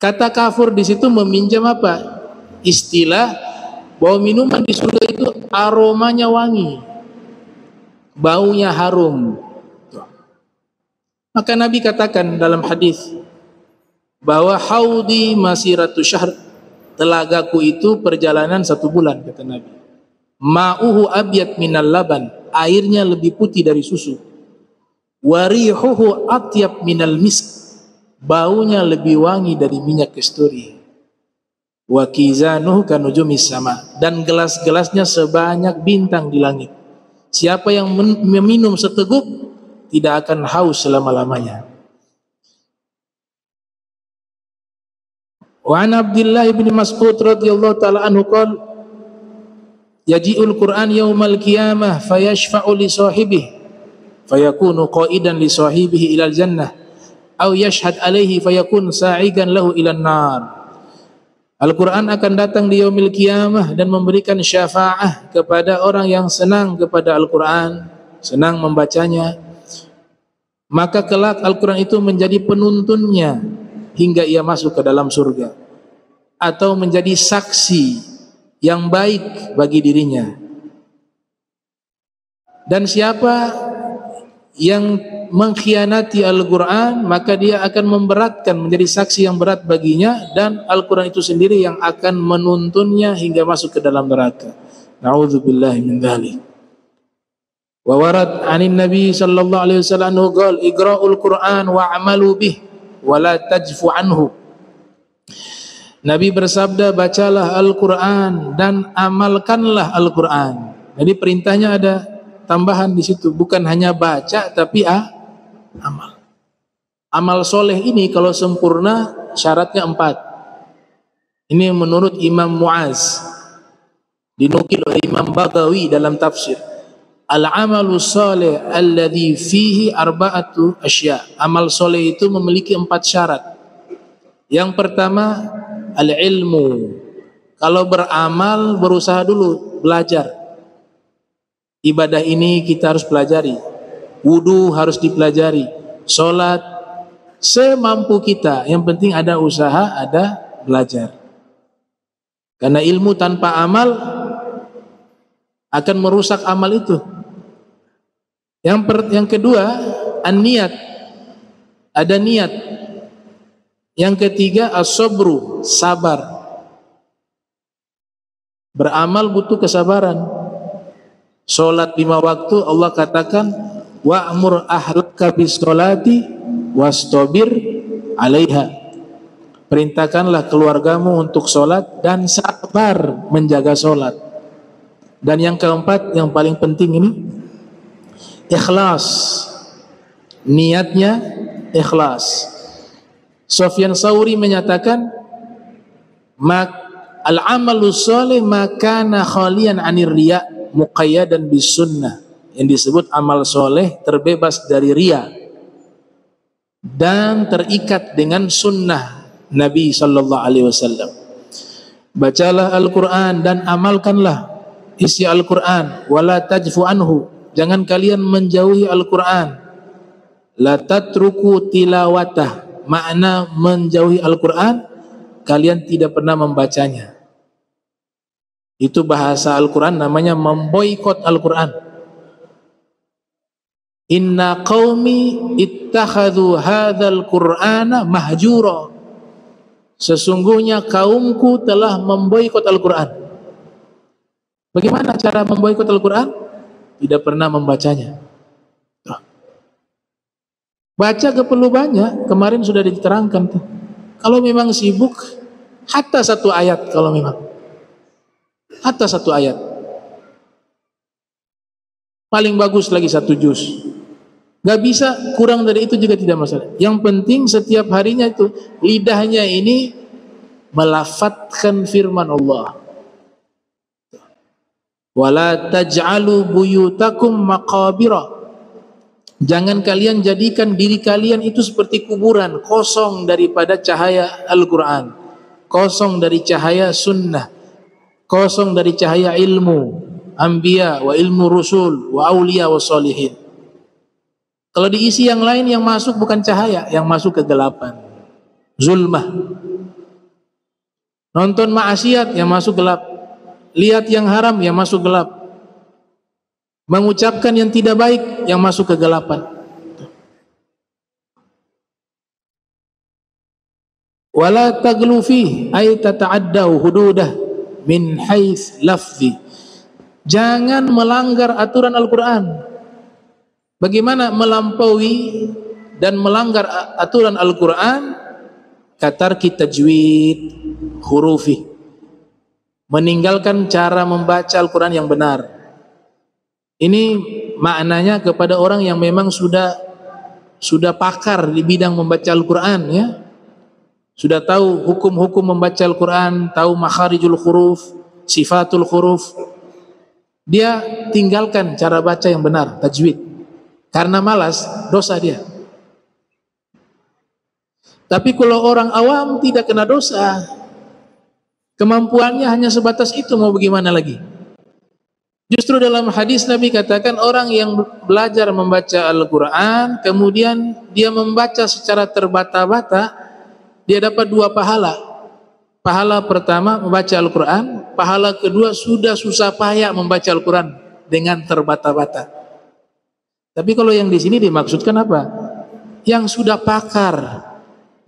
Kata kafur di situ meminjam apa? Istilah bahwa minuman di surga itu aromanya wangi, baunya harum. Maka Nabi katakan dalam hadis bahwa haudi masiratu syahr telagaku itu perjalanan satu bulan kata Nabi. Ma'uhu abyad minal laban airnya lebih putih dari susu. Warihuhu atyab minal misk. Baunya lebih wangi dari minyak kasturi. Wa kizanuhu kanujumis sama. Dan gelas-gelasnya sebanyak bintang di langit. Siapa yang meminum seteguk tidak akan haus selama-lamanya. Wa an Abdullah bin Mas'ud radhiyallahu taala anhu qala yaji'ul Qur'an yaumal qiyamah fayashfa'u li sahibihi fayakunu qa'idan li sahibihi ilal jannah aw yashhad alaihi fayakun sa'igan lahu ilan nar Al-Quran akan datang di yaumil qiyamah dan memberikan syafa'ah kepada orang yang senang kepada Al-Quran senang membacanya maka kelak Al-Quran itu menjadi penuntunnya hingga ia masuk ke dalam surga atau menjadi saksi yang baik bagi dirinya. Dan siapa yang mengkhianati Al-Quran maka dia akan memberatkan menjadi saksi yang berat baginya dan Al-Quran itu sendiri yang akan menuntunnya hingga masuk ke dalam neraka. Na'udzubillah min dhalik. Wa warad anin Nabi sallallahu alaihi wasallam qala iqra'ul Qur'an wa'malu bih wa la tajfu anhu. Nabi bersabda bacalah Al-Quran dan amalkanlah Al-Quran. Jadi perintahnya ada tambahan di situ, bukan hanya baca tapi ah, amal. Amal soleh ini kalau sempurna syaratnya empat. Ini menurut Imam Muaz dinukil oleh Imam Bagawi dalam tafsir. Al-amalu soleh alladhi fihi arba'atu asya. Amal soleh itu memiliki empat syarat. Yang pertama al-ilmu. Kalau beramal berusaha dulu belajar. Ibadah ini kita harus pelajari. Wudu harus dipelajari. Salat semampu kita. Yang penting ada usaha, ada belajar. Karena ilmu tanpa amal akan merusak amal itu. Yang per, yang kedua, an-niat. Ada niat. Yang ketiga, as-sabru, sabar. Beramal butuh kesabaran. Salat lima waktu Allah katakan wa'mur ahlaka bis salati wastabir 'alaiha. Perintahkanlah keluargamu untuk sholat dan sabar menjaga sholat. Dan yang keempat, yang paling penting ini, ikhlas. Niatnya ikhlas. Sofyan Sauri menyatakan, mak al-amalu soleh makana khalian anir riya muqayyadan bis sunnah. Yang disebut amal soleh terbebas dari ria dan terikat dengan sunnah Nabi sallallahu alaihi wasallam. Bacalah Al-Qur'an dan amalkanlah isi Al-Qur'an wala tajfu anhu. Jangan kalian menjauhi Al-Qur'an. La tatruku tilawatah. Makna menjauhi Al-Qur'an kalian tidak pernah membacanya. Itu bahasa Al-Qur'an namanya memboikot Al-Qur'an. Inna qaumi ittakhadhu hadzal Qur'ana mahjura Sesungguhnya kaumku telah memboikot Al-Quran. Bagaimana cara memboikot Al-Quran? Tidak pernah membacanya. Baca perlu banyak, kemarin sudah diterangkan. Kalau memang sibuk, hatta satu ayat kalau memang. Hatta satu ayat. Paling bagus lagi satu juz. Gak bisa kurang dari itu juga tidak masalah. Yang penting setiap harinya itu lidahnya ini melafatkan firman Allah. Wala taj'alu buyutakum maqabira. Jangan kalian jadikan diri kalian itu seperti kuburan, kosong daripada cahaya Al-Quran, kosong dari cahaya sunnah, kosong dari cahaya ilmu, anbiya wa ilmu rusul wa aulia wa salihin. Kalau diisi yang lain yang masuk bukan cahaya, yang masuk kegelapan. Zulmah. Nonton maksiat yang masuk gelap. Lihat yang haram yang masuk gelap. Mengucapkan yang tidak baik yang masuk kegelapan. Wala taglu ay tata'addahu hududah min lafzi. Jangan melanggar aturan Al-Qur'an Bagaimana melampaui dan melanggar aturan Al-Quran? Katar kita tajwid hurufi. Meninggalkan cara membaca Al-Quran yang benar. Ini maknanya kepada orang yang memang sudah sudah pakar di bidang membaca Al-Quran ya. Sudah tahu hukum-hukum membaca Al-Quran, tahu makharijul huruf, sifatul huruf. Dia tinggalkan cara baca yang benar, tajwid. Karena malas, dosa dia. Tapi kalau orang awam tidak kena dosa, kemampuannya hanya sebatas itu mau bagaimana lagi? Justru dalam hadis Nabi katakan orang yang belajar membaca Al-Quran, kemudian dia membaca secara terbata-bata, dia dapat dua pahala. Pahala pertama membaca Al-Quran, pahala kedua sudah susah payah membaca Al-Quran dengan terbata-bata. Tapi kalau yang di sini dimaksudkan apa? Yang sudah pakar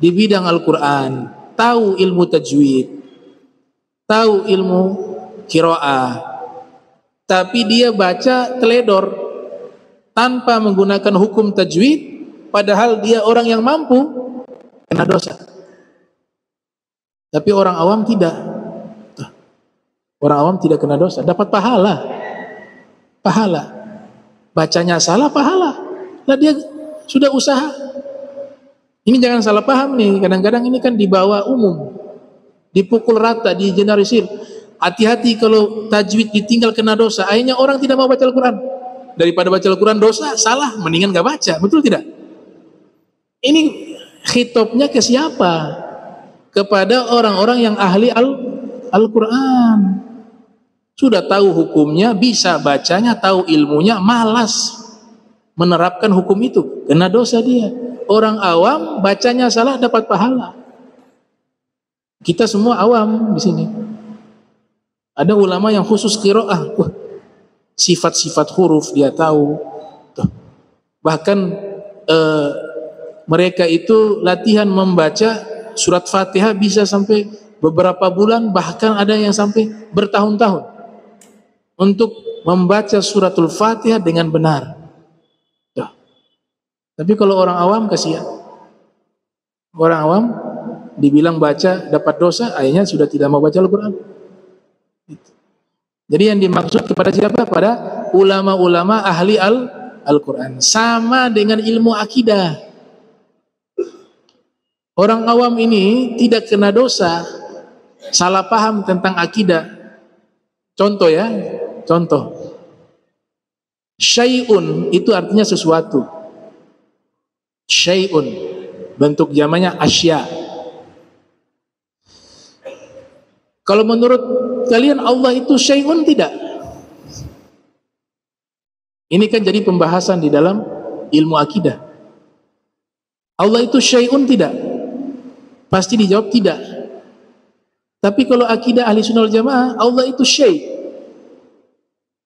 di bidang Al-Quran, tahu ilmu tajwid, tahu ilmu kiroah, tapi dia baca teledor tanpa menggunakan hukum tajwid, padahal dia orang yang mampu kena dosa. Tapi orang awam tidak. Orang awam tidak kena dosa, dapat pahala. Pahala bacanya salah pahala. Nah dia sudah usaha. Ini jangan salah paham nih. Kadang-kadang ini kan di bawah umum. Dipukul rata, di generalisir. Hati-hati kalau tajwid ditinggal kena dosa. Akhirnya orang tidak mau baca Al-Quran. Daripada baca Al-Quran dosa, salah. Mendingan gak baca. Betul tidak? Ini khitobnya ke siapa? Kepada orang-orang yang ahli Al-Quran. Sudah tahu hukumnya, bisa bacanya, tahu ilmunya, malas menerapkan hukum itu. Kena dosa dia. Orang awam bacanya salah dapat pahala. Kita semua awam di sini. Ada ulama yang khusus kiroah, sifat-sifat huruf dia tahu. Tuh. Bahkan eh, mereka itu latihan membaca surat Fatihah bisa sampai beberapa bulan, bahkan ada yang sampai bertahun-tahun untuk membaca suratul Fatihah dengan benar. Tuh. Tapi kalau orang awam kasihan. Orang awam dibilang baca dapat dosa, akhirnya sudah tidak mau baca Al-Quran. Jadi yang dimaksud kepada siapa? Pada ulama-ulama ahli al Al-Quran. Sama dengan ilmu akidah. Orang awam ini tidak kena dosa, salah paham tentang akidah. Contoh ya, contoh. Syai'un itu artinya sesuatu. Syai'un bentuk zamannya asya. Kalau menurut kalian Allah itu syai'un tidak? Ini kan jadi pembahasan di dalam ilmu akidah. Allah itu syai'un tidak? Pasti dijawab tidak. Tapi kalau akidah ahli sunnah jamaah, Allah itu syai'.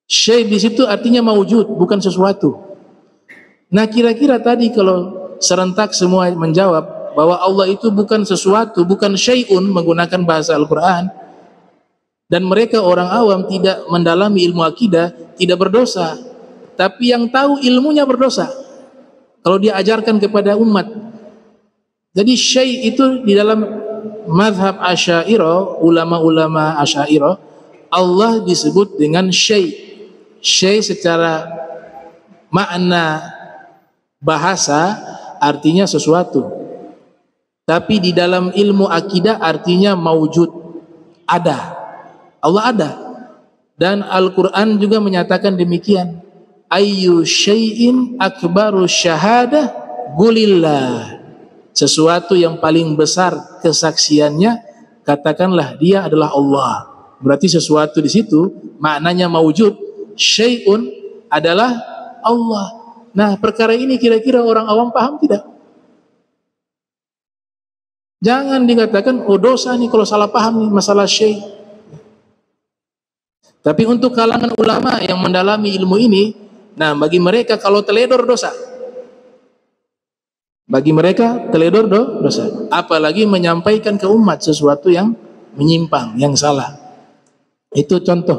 Syai' di situ artinya mewujud, bukan sesuatu. Nah kira-kira tadi kalau serentak semua menjawab bahwa Allah itu bukan sesuatu, bukan syai'un menggunakan bahasa Al-Quran, dan mereka orang awam tidak mendalami ilmu akidah tidak berdosa tapi yang tahu ilmunya berdosa kalau dia ajarkan kepada umat jadi syai itu di dalam madhab asyairah ulama-ulama asyairah Allah disebut dengan syai syai secara makna bahasa artinya sesuatu tapi di dalam ilmu akidah artinya maujud ada Allah ada. Dan Al-Quran juga menyatakan demikian. Ayu syai'in akbaru syahadah gulillah. Sesuatu yang paling besar kesaksiannya, katakanlah dia adalah Allah. Berarti sesuatu di situ maknanya mewujud. Syai'un adalah Allah. Nah perkara ini kira-kira orang awam paham tidak? Jangan dikatakan, oh dosa nih kalau salah paham nih masalah syai' Tapi untuk kalangan ulama yang mendalami ilmu ini, nah bagi mereka kalau teledor dosa. Bagi mereka teledor do, dosa. Apalagi menyampaikan ke umat sesuatu yang menyimpang, yang salah. Itu contoh.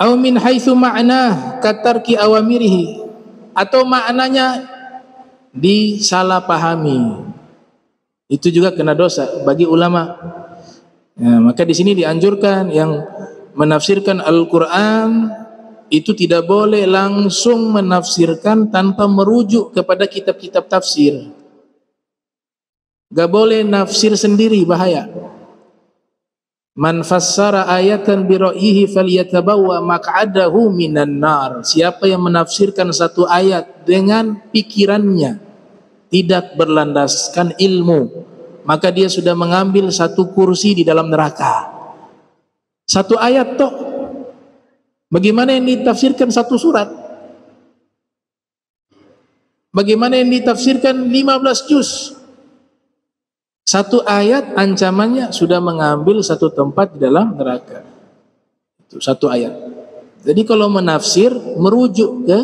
Au min haitsu ma'na katarki awamirihi atau maknanya disalahpahami. Itu juga kena dosa bagi ulama Ya, maka di sini dianjurkan yang menafsirkan Al-Quran itu tidak boleh langsung menafsirkan tanpa merujuk kepada kitab-kitab tafsir. Gak boleh nafsir sendiri bahaya. Man fassara ayatan bi ra'yihi falyatabawa maq'adahu minan nar. Siapa yang menafsirkan satu ayat dengan pikirannya tidak berlandaskan ilmu maka dia sudah mengambil satu kursi di dalam neraka. Satu ayat toh. Bagaimana yang ditafsirkan satu surat? Bagaimana yang ditafsirkan 15 juz? Satu ayat ancamannya sudah mengambil satu tempat di dalam neraka. Itu satu ayat. Jadi kalau menafsir merujuk ke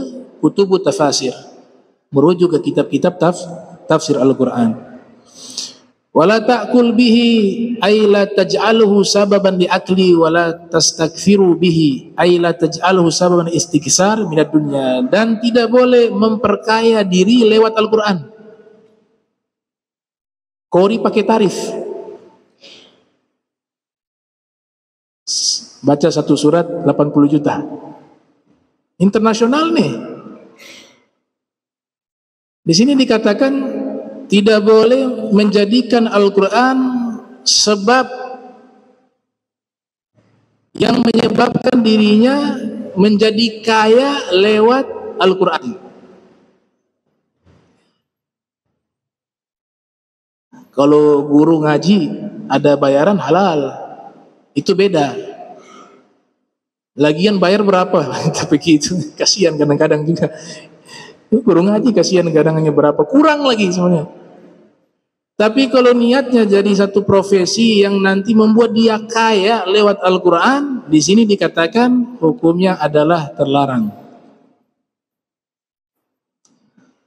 kutubu tafasir. Merujuk ke kitab-kitab taf, tafsir Al-Qur'an wala ta'kul bihi ay la taj'alhu sababan li akli wala tastakfiru bihi ay la taj'alhu sababan istighsar minad dunya dan tidak boleh memperkaya diri lewat Al-Qur'an. Kori pakai tarif. Baca satu surat 80 juta. Internasional nih. Di sini dikatakan tidak boleh menjadikan Al-Quran sebab yang menyebabkan dirinya menjadi kaya lewat Al-Quran. Kalau guru ngaji ada bayaran halal, itu beda. Lagian bayar berapa? (laughs) Tapi gitu, kasihan kadang-kadang juga. Guru ngaji kasihan kadang hanya berapa, kurang lagi semuanya. Tapi kalau niatnya jadi satu profesi yang nanti membuat dia kaya lewat Al-Quran, di sini dikatakan hukumnya adalah terlarang.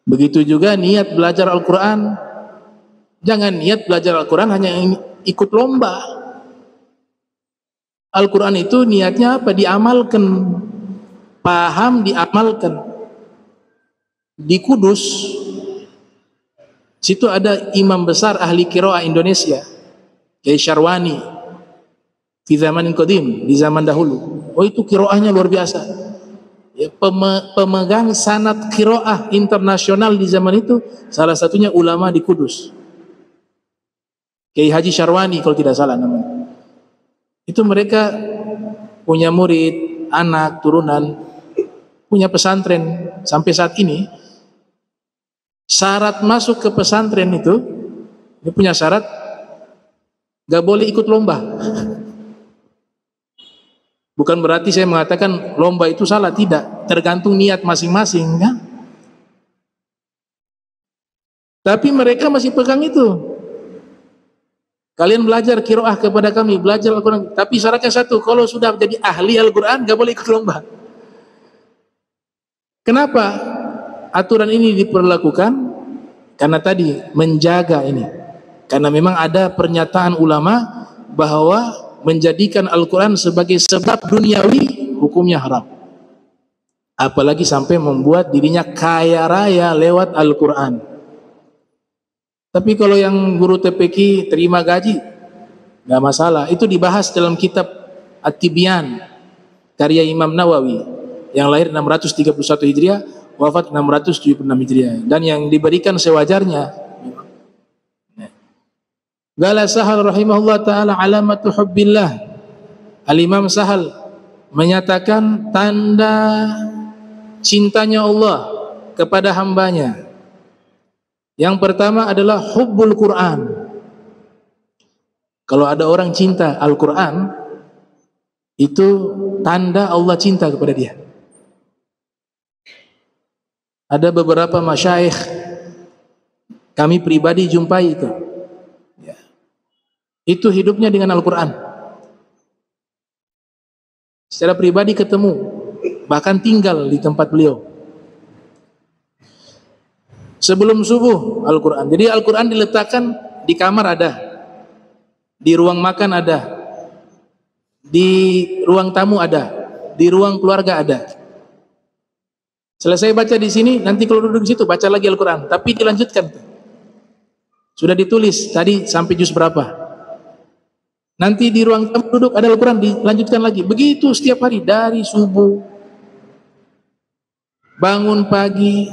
Begitu juga niat belajar Al-Quran, jangan niat belajar Al-Quran hanya ikut lomba. Al-Quran itu niatnya apa? Diamalkan, paham diamalkan. Di Kudus, Situ ada imam besar ahli kiroa Indonesia, Kiai Syarwani, di zaman qadim, di zaman dahulu. Oh itu kiroahnya luar biasa. Ya, pemegang sanat kiroah internasional di zaman itu, salah satunya ulama di Kudus. Kiai Haji Syarwani kalau tidak salah namanya. Itu mereka punya murid, anak, turunan, punya pesantren sampai saat ini syarat masuk ke pesantren itu dia punya syarat gak boleh ikut lomba. (laughs) Bukan berarti saya mengatakan lomba itu salah tidak. Tergantung niat masing-masing kan tapi mereka masih pegang itu. Kalian belajar kiroah kepada kami belajar Al-Quran. Tapi syaratnya satu kalau sudah jadi ahli Al-Quran gak boleh ikut lomba. Kenapa aturan ini diperlakukan karena tadi menjaga ini. Karena memang ada pernyataan ulama bahwa menjadikan Al-Quran sebagai sebab duniawi hukumnya haram. Apalagi sampai membuat dirinya kaya raya lewat Al-Quran. Tapi kalau yang guru TPQ terima gaji, nggak masalah. Itu dibahas dalam kitab At-Tibyan karya Imam Nawawi yang lahir 631 Hijriah wafat 676 Hijriah. Dan yang diberikan sewajarnya Gala Sahal rahimahullah taala alamatu hubbillah. Al-Imam Sahal menyatakan tanda cintanya Allah kepada hambanya. Yang pertama adalah hubbul Quran. Kalau ada orang cinta Al-Quran itu tanda Allah cinta kepada dia ada beberapa masyaikh kami pribadi jumpai itu. Ya. Itu hidupnya dengan Al-Quran. Secara pribadi ketemu, bahkan tinggal di tempat beliau. Sebelum subuh Al-Quran. Jadi Al-Quran diletakkan di kamar ada, di ruang makan ada, di ruang tamu ada, di ruang keluarga ada. Selesai baca di sini, nanti kalau duduk di situ baca lagi Al-Quran. Tapi dilanjutkan. Sudah ditulis tadi sampai juz berapa. Nanti di ruang tamu duduk ada Al-Quran dilanjutkan lagi. Begitu setiap hari dari subuh. Bangun pagi,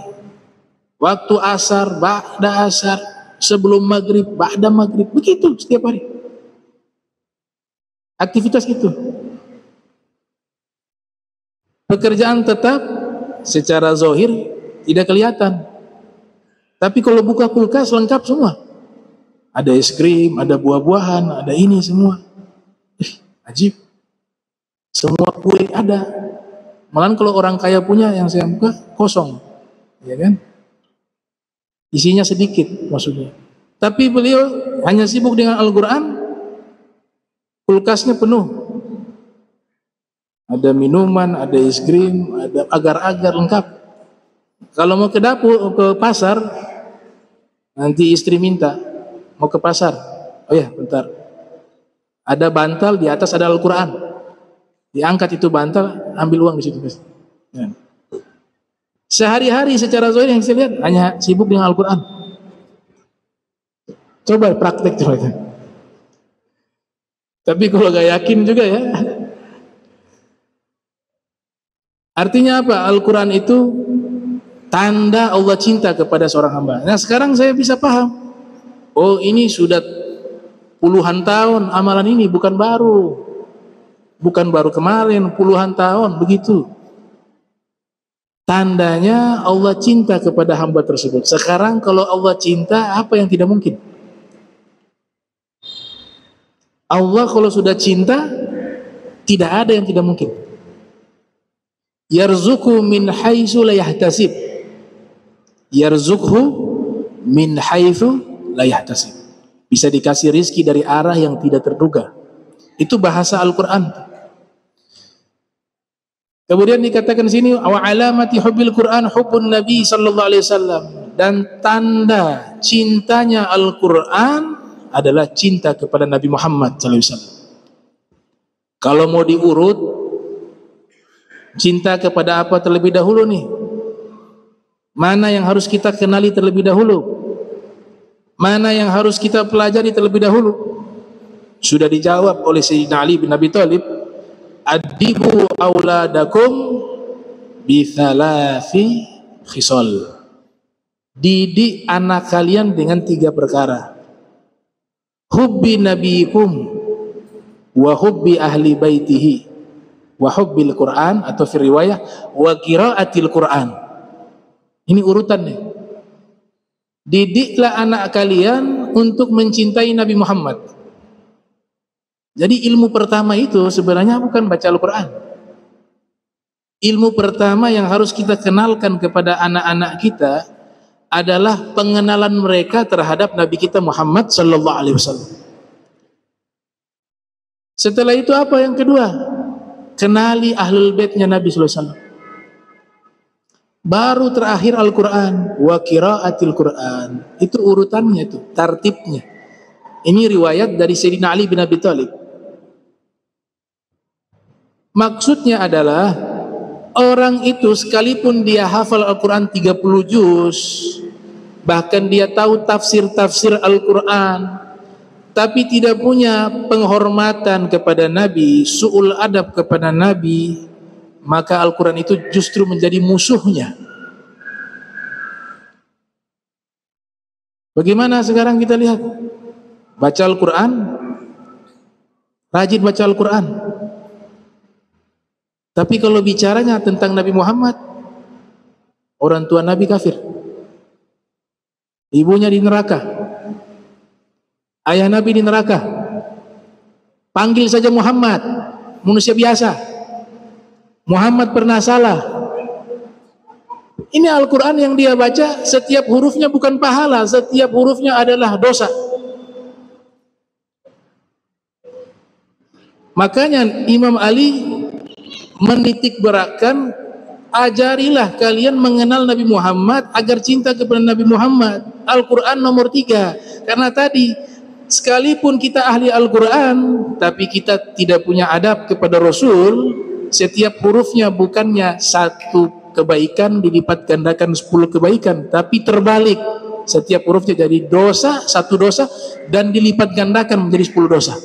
waktu asar, ba'da asar, sebelum maghrib, ba'da maghrib. Begitu setiap hari. Aktivitas itu. Pekerjaan tetap secara zohir tidak kelihatan. Tapi kalau buka kulkas lengkap semua. Ada es krim, ada buah-buahan, ada ini semua. Eh, ajib. Semua kue ada. Malah kalau orang kaya punya yang saya buka kosong. Ya kan? Isinya sedikit maksudnya. Tapi beliau hanya sibuk dengan Al-Quran. Kulkasnya penuh ada minuman, ada es krim, ada agar-agar lengkap. Kalau mau ke dapur, ke pasar, nanti istri minta, mau ke pasar. Oh ya, bentar. Ada bantal, di atas ada Al-Quran. Diangkat itu bantal, ambil uang di situ. Ya. Sehari-hari secara zohir yang saya lihat hanya sibuk dengan Al-Quran. Coba praktek coba. Tapi kalau gak yakin juga ya, Artinya apa? Al-Quran itu tanda Allah cinta kepada seorang hamba. Nah sekarang saya bisa paham. Oh ini sudah puluhan tahun amalan ini bukan baru. Bukan baru kemarin, puluhan tahun, begitu. Tandanya Allah cinta kepada hamba tersebut. Sekarang kalau Allah cinta, apa yang tidak mungkin? Allah kalau sudah cinta, tidak ada yang tidak mungkin yarzuku min haitsu la yahtasib yarzuqhu min haitsu la yahtasib Bisa dikasih rizki dari arah yang tidak terduga. Itu bahasa Al-Quran. Kemudian dikatakan sini wa alamati hubbil Quran hubbun Nabi sallallahu alaihi wasallam dan tanda cintanya Al-Quran adalah cinta kepada Nabi Muhammad sallallahu alaihi wasallam. Kalau mau diurut cinta kepada apa terlebih dahulu nih? Mana yang harus kita kenali terlebih dahulu? Mana yang harus kita pelajari terlebih dahulu? Sudah dijawab oleh Sayyidina Ali bin Abi Thalib, "Adibu auladakum bi thalathi khisal." Didik anak kalian dengan tiga perkara. Hubbi nabiyikum wa hubbi ahli baitihi wa Quran atau fi riwayah wa qiraatil Quran. Ini urutannya. Didiklah anak kalian untuk mencintai Nabi Muhammad. Jadi ilmu pertama itu sebenarnya bukan baca Al-Quran. Ilmu pertama yang harus kita kenalkan kepada anak-anak kita adalah pengenalan mereka terhadap Nabi kita Muhammad sallallahu alaihi wasallam. Setelah itu apa yang kedua? Kenali ahlul baitnya Nabi sallallahu alaihi wasallam. Baru terakhir Al-Quran wa qiraatil Quran. Itu urutannya itu, tartibnya. Ini riwayat dari Sayyidina Ali bin Abi Thalib. Maksudnya adalah orang itu sekalipun dia hafal Al-Quran 30 juz, bahkan dia tahu tafsir-tafsir Al-Quran, tapi tidak punya penghormatan kepada Nabi, su'ul adab kepada Nabi, maka Al-Quran itu justru menjadi musuhnya. Bagaimana sekarang kita lihat? Baca Al-Quran, rajin baca Al-Quran, tapi kalau bicaranya tentang Nabi Muhammad, orang tua Nabi kafir. Ibunya di neraka. Ayah Nabi di neraka. Panggil saja Muhammad, manusia biasa. Muhammad pernah salah. Ini Al-Quran yang dia baca, setiap hurufnya bukan pahala, setiap hurufnya adalah dosa. Makanya Imam Ali menitik beratkan ajarilah kalian mengenal Nabi Muhammad agar cinta kepada Nabi Muhammad Al-Quran nomor tiga karena tadi sekalipun kita ahli Al-Quran tapi kita tidak punya adab kepada Rasul setiap hurufnya bukannya satu kebaikan dilipat gandakan sepuluh kebaikan tapi terbalik. Setiap hurufnya jadi dosa satu dosa dan dilipat gandakan menjadi sepuluh dosa.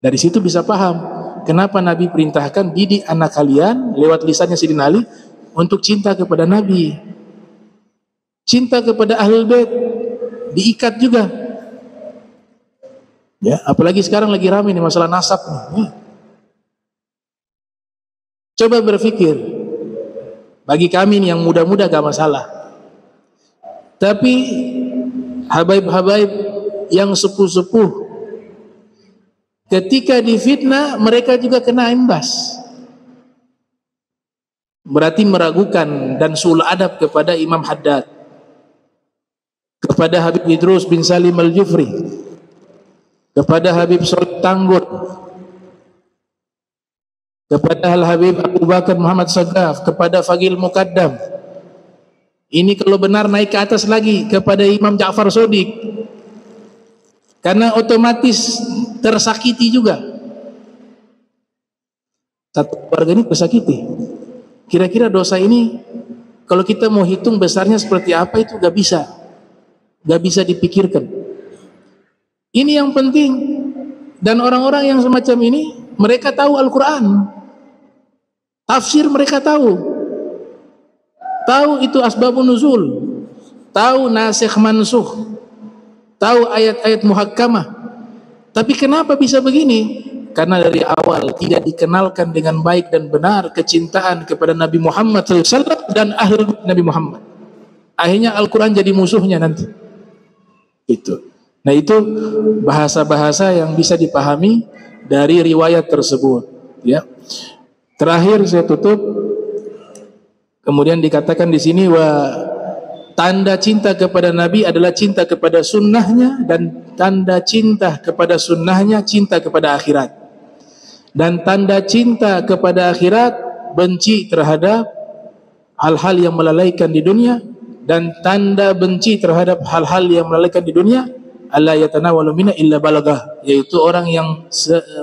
Dari situ bisa paham Kenapa Nabi perintahkan didik anak kalian lewat lisannya Sidin Ali untuk cinta kepada Nabi. Cinta kepada Ahlul Bait diikat juga. Ya, apalagi sekarang lagi ramai nih masalah nasab nih. Ya. Coba berpikir bagi kami nih yang muda-muda gak masalah. Tapi habaib-habaib yang sepuh-sepuh Ketika difitnah mereka juga kena imbas. Berarti meragukan dan sul adab kepada Imam Haddad. Kepada Habib Idrus bin Salim Al-Jufri. Kepada Habib Sol Tanggur. Kepada Al-Habib Abu Bakar Muhammad Sagaf. Kepada Fagil Mukaddam. Ini kalau benar naik ke atas lagi kepada Imam Ja'far Sodik. Karena otomatis tersakiti juga. Satu keluarga ini tersakiti. Kira-kira dosa ini kalau kita mau hitung besarnya seperti apa itu gak bisa. Gak bisa dipikirkan. Ini yang penting. Dan orang-orang yang semacam ini, mereka tahu Al-Quran. Tafsir mereka tahu. Tahu itu asbabun nuzul. Tahu nasikh mansuh. Tahu ayat-ayat muhakkamah. Tapi kenapa bisa begini? Karena dari awal tidak dikenalkan dengan baik dan benar kecintaan kepada Nabi Muhammad SAW dan ahli Nabi Muhammad. Akhirnya Al-Quran jadi musuhnya nanti. Itu. Nah itu bahasa-bahasa yang bisa dipahami dari riwayat tersebut. Ya. Terakhir saya tutup. Kemudian dikatakan di sini wa tanda cinta kepada Nabi adalah cinta kepada sunnahnya dan tanda cinta kepada sunnahnya cinta kepada akhirat dan tanda cinta kepada akhirat benci terhadap hal-hal yang melalaikan di dunia dan tanda benci terhadap hal-hal yang melalaikan di dunia Allah yatanawalu minna illa balagah yaitu orang yang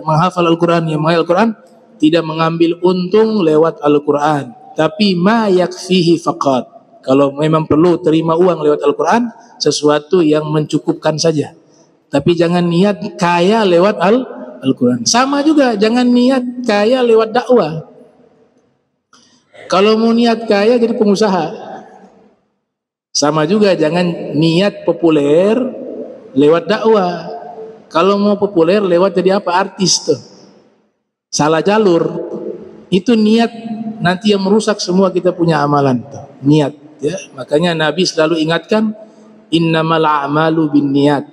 menghafal Al-Quran yang menghafal Al-Quran tidak mengambil untung lewat Al-Quran tapi ma yakfihi faqat kalau memang perlu terima uang lewat Al-Quran, sesuatu yang mencukupkan saja. Tapi jangan niat kaya lewat Al-Quran. Sama juga, jangan niat kaya lewat dakwah. Kalau mau niat kaya jadi pengusaha. Sama juga, jangan niat populer lewat dakwah. Kalau mau populer lewat jadi apa? Artis tuh. Salah jalur. Itu niat nanti yang merusak semua kita punya amalan tuh. Niat ya makanya Nabi selalu ingatkan innamal a'malu binniyat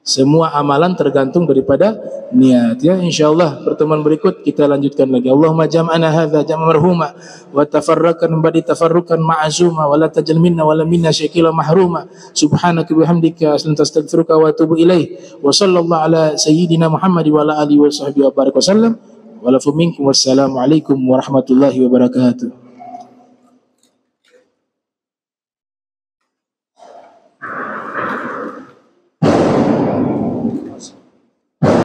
semua amalan tergantung daripada niat ya. Insyaallah pertemuan berikut kita lanjutkan lagi. Allahumma jam'ana hadza jam'a marhuma wa tafarraqan ba'di tafarrukan ma'zuma wa la tajal minna wa la minna syakila mahruma. Subhanaka bihamdika astaghfiruka wa atubu ilaih wa sallallahu ala sayyidina Muhammad wa ala alihi wa sahbihi wa wasallam wa lafu minkum wassalamu alaikum warahmatullahi wabarakatuh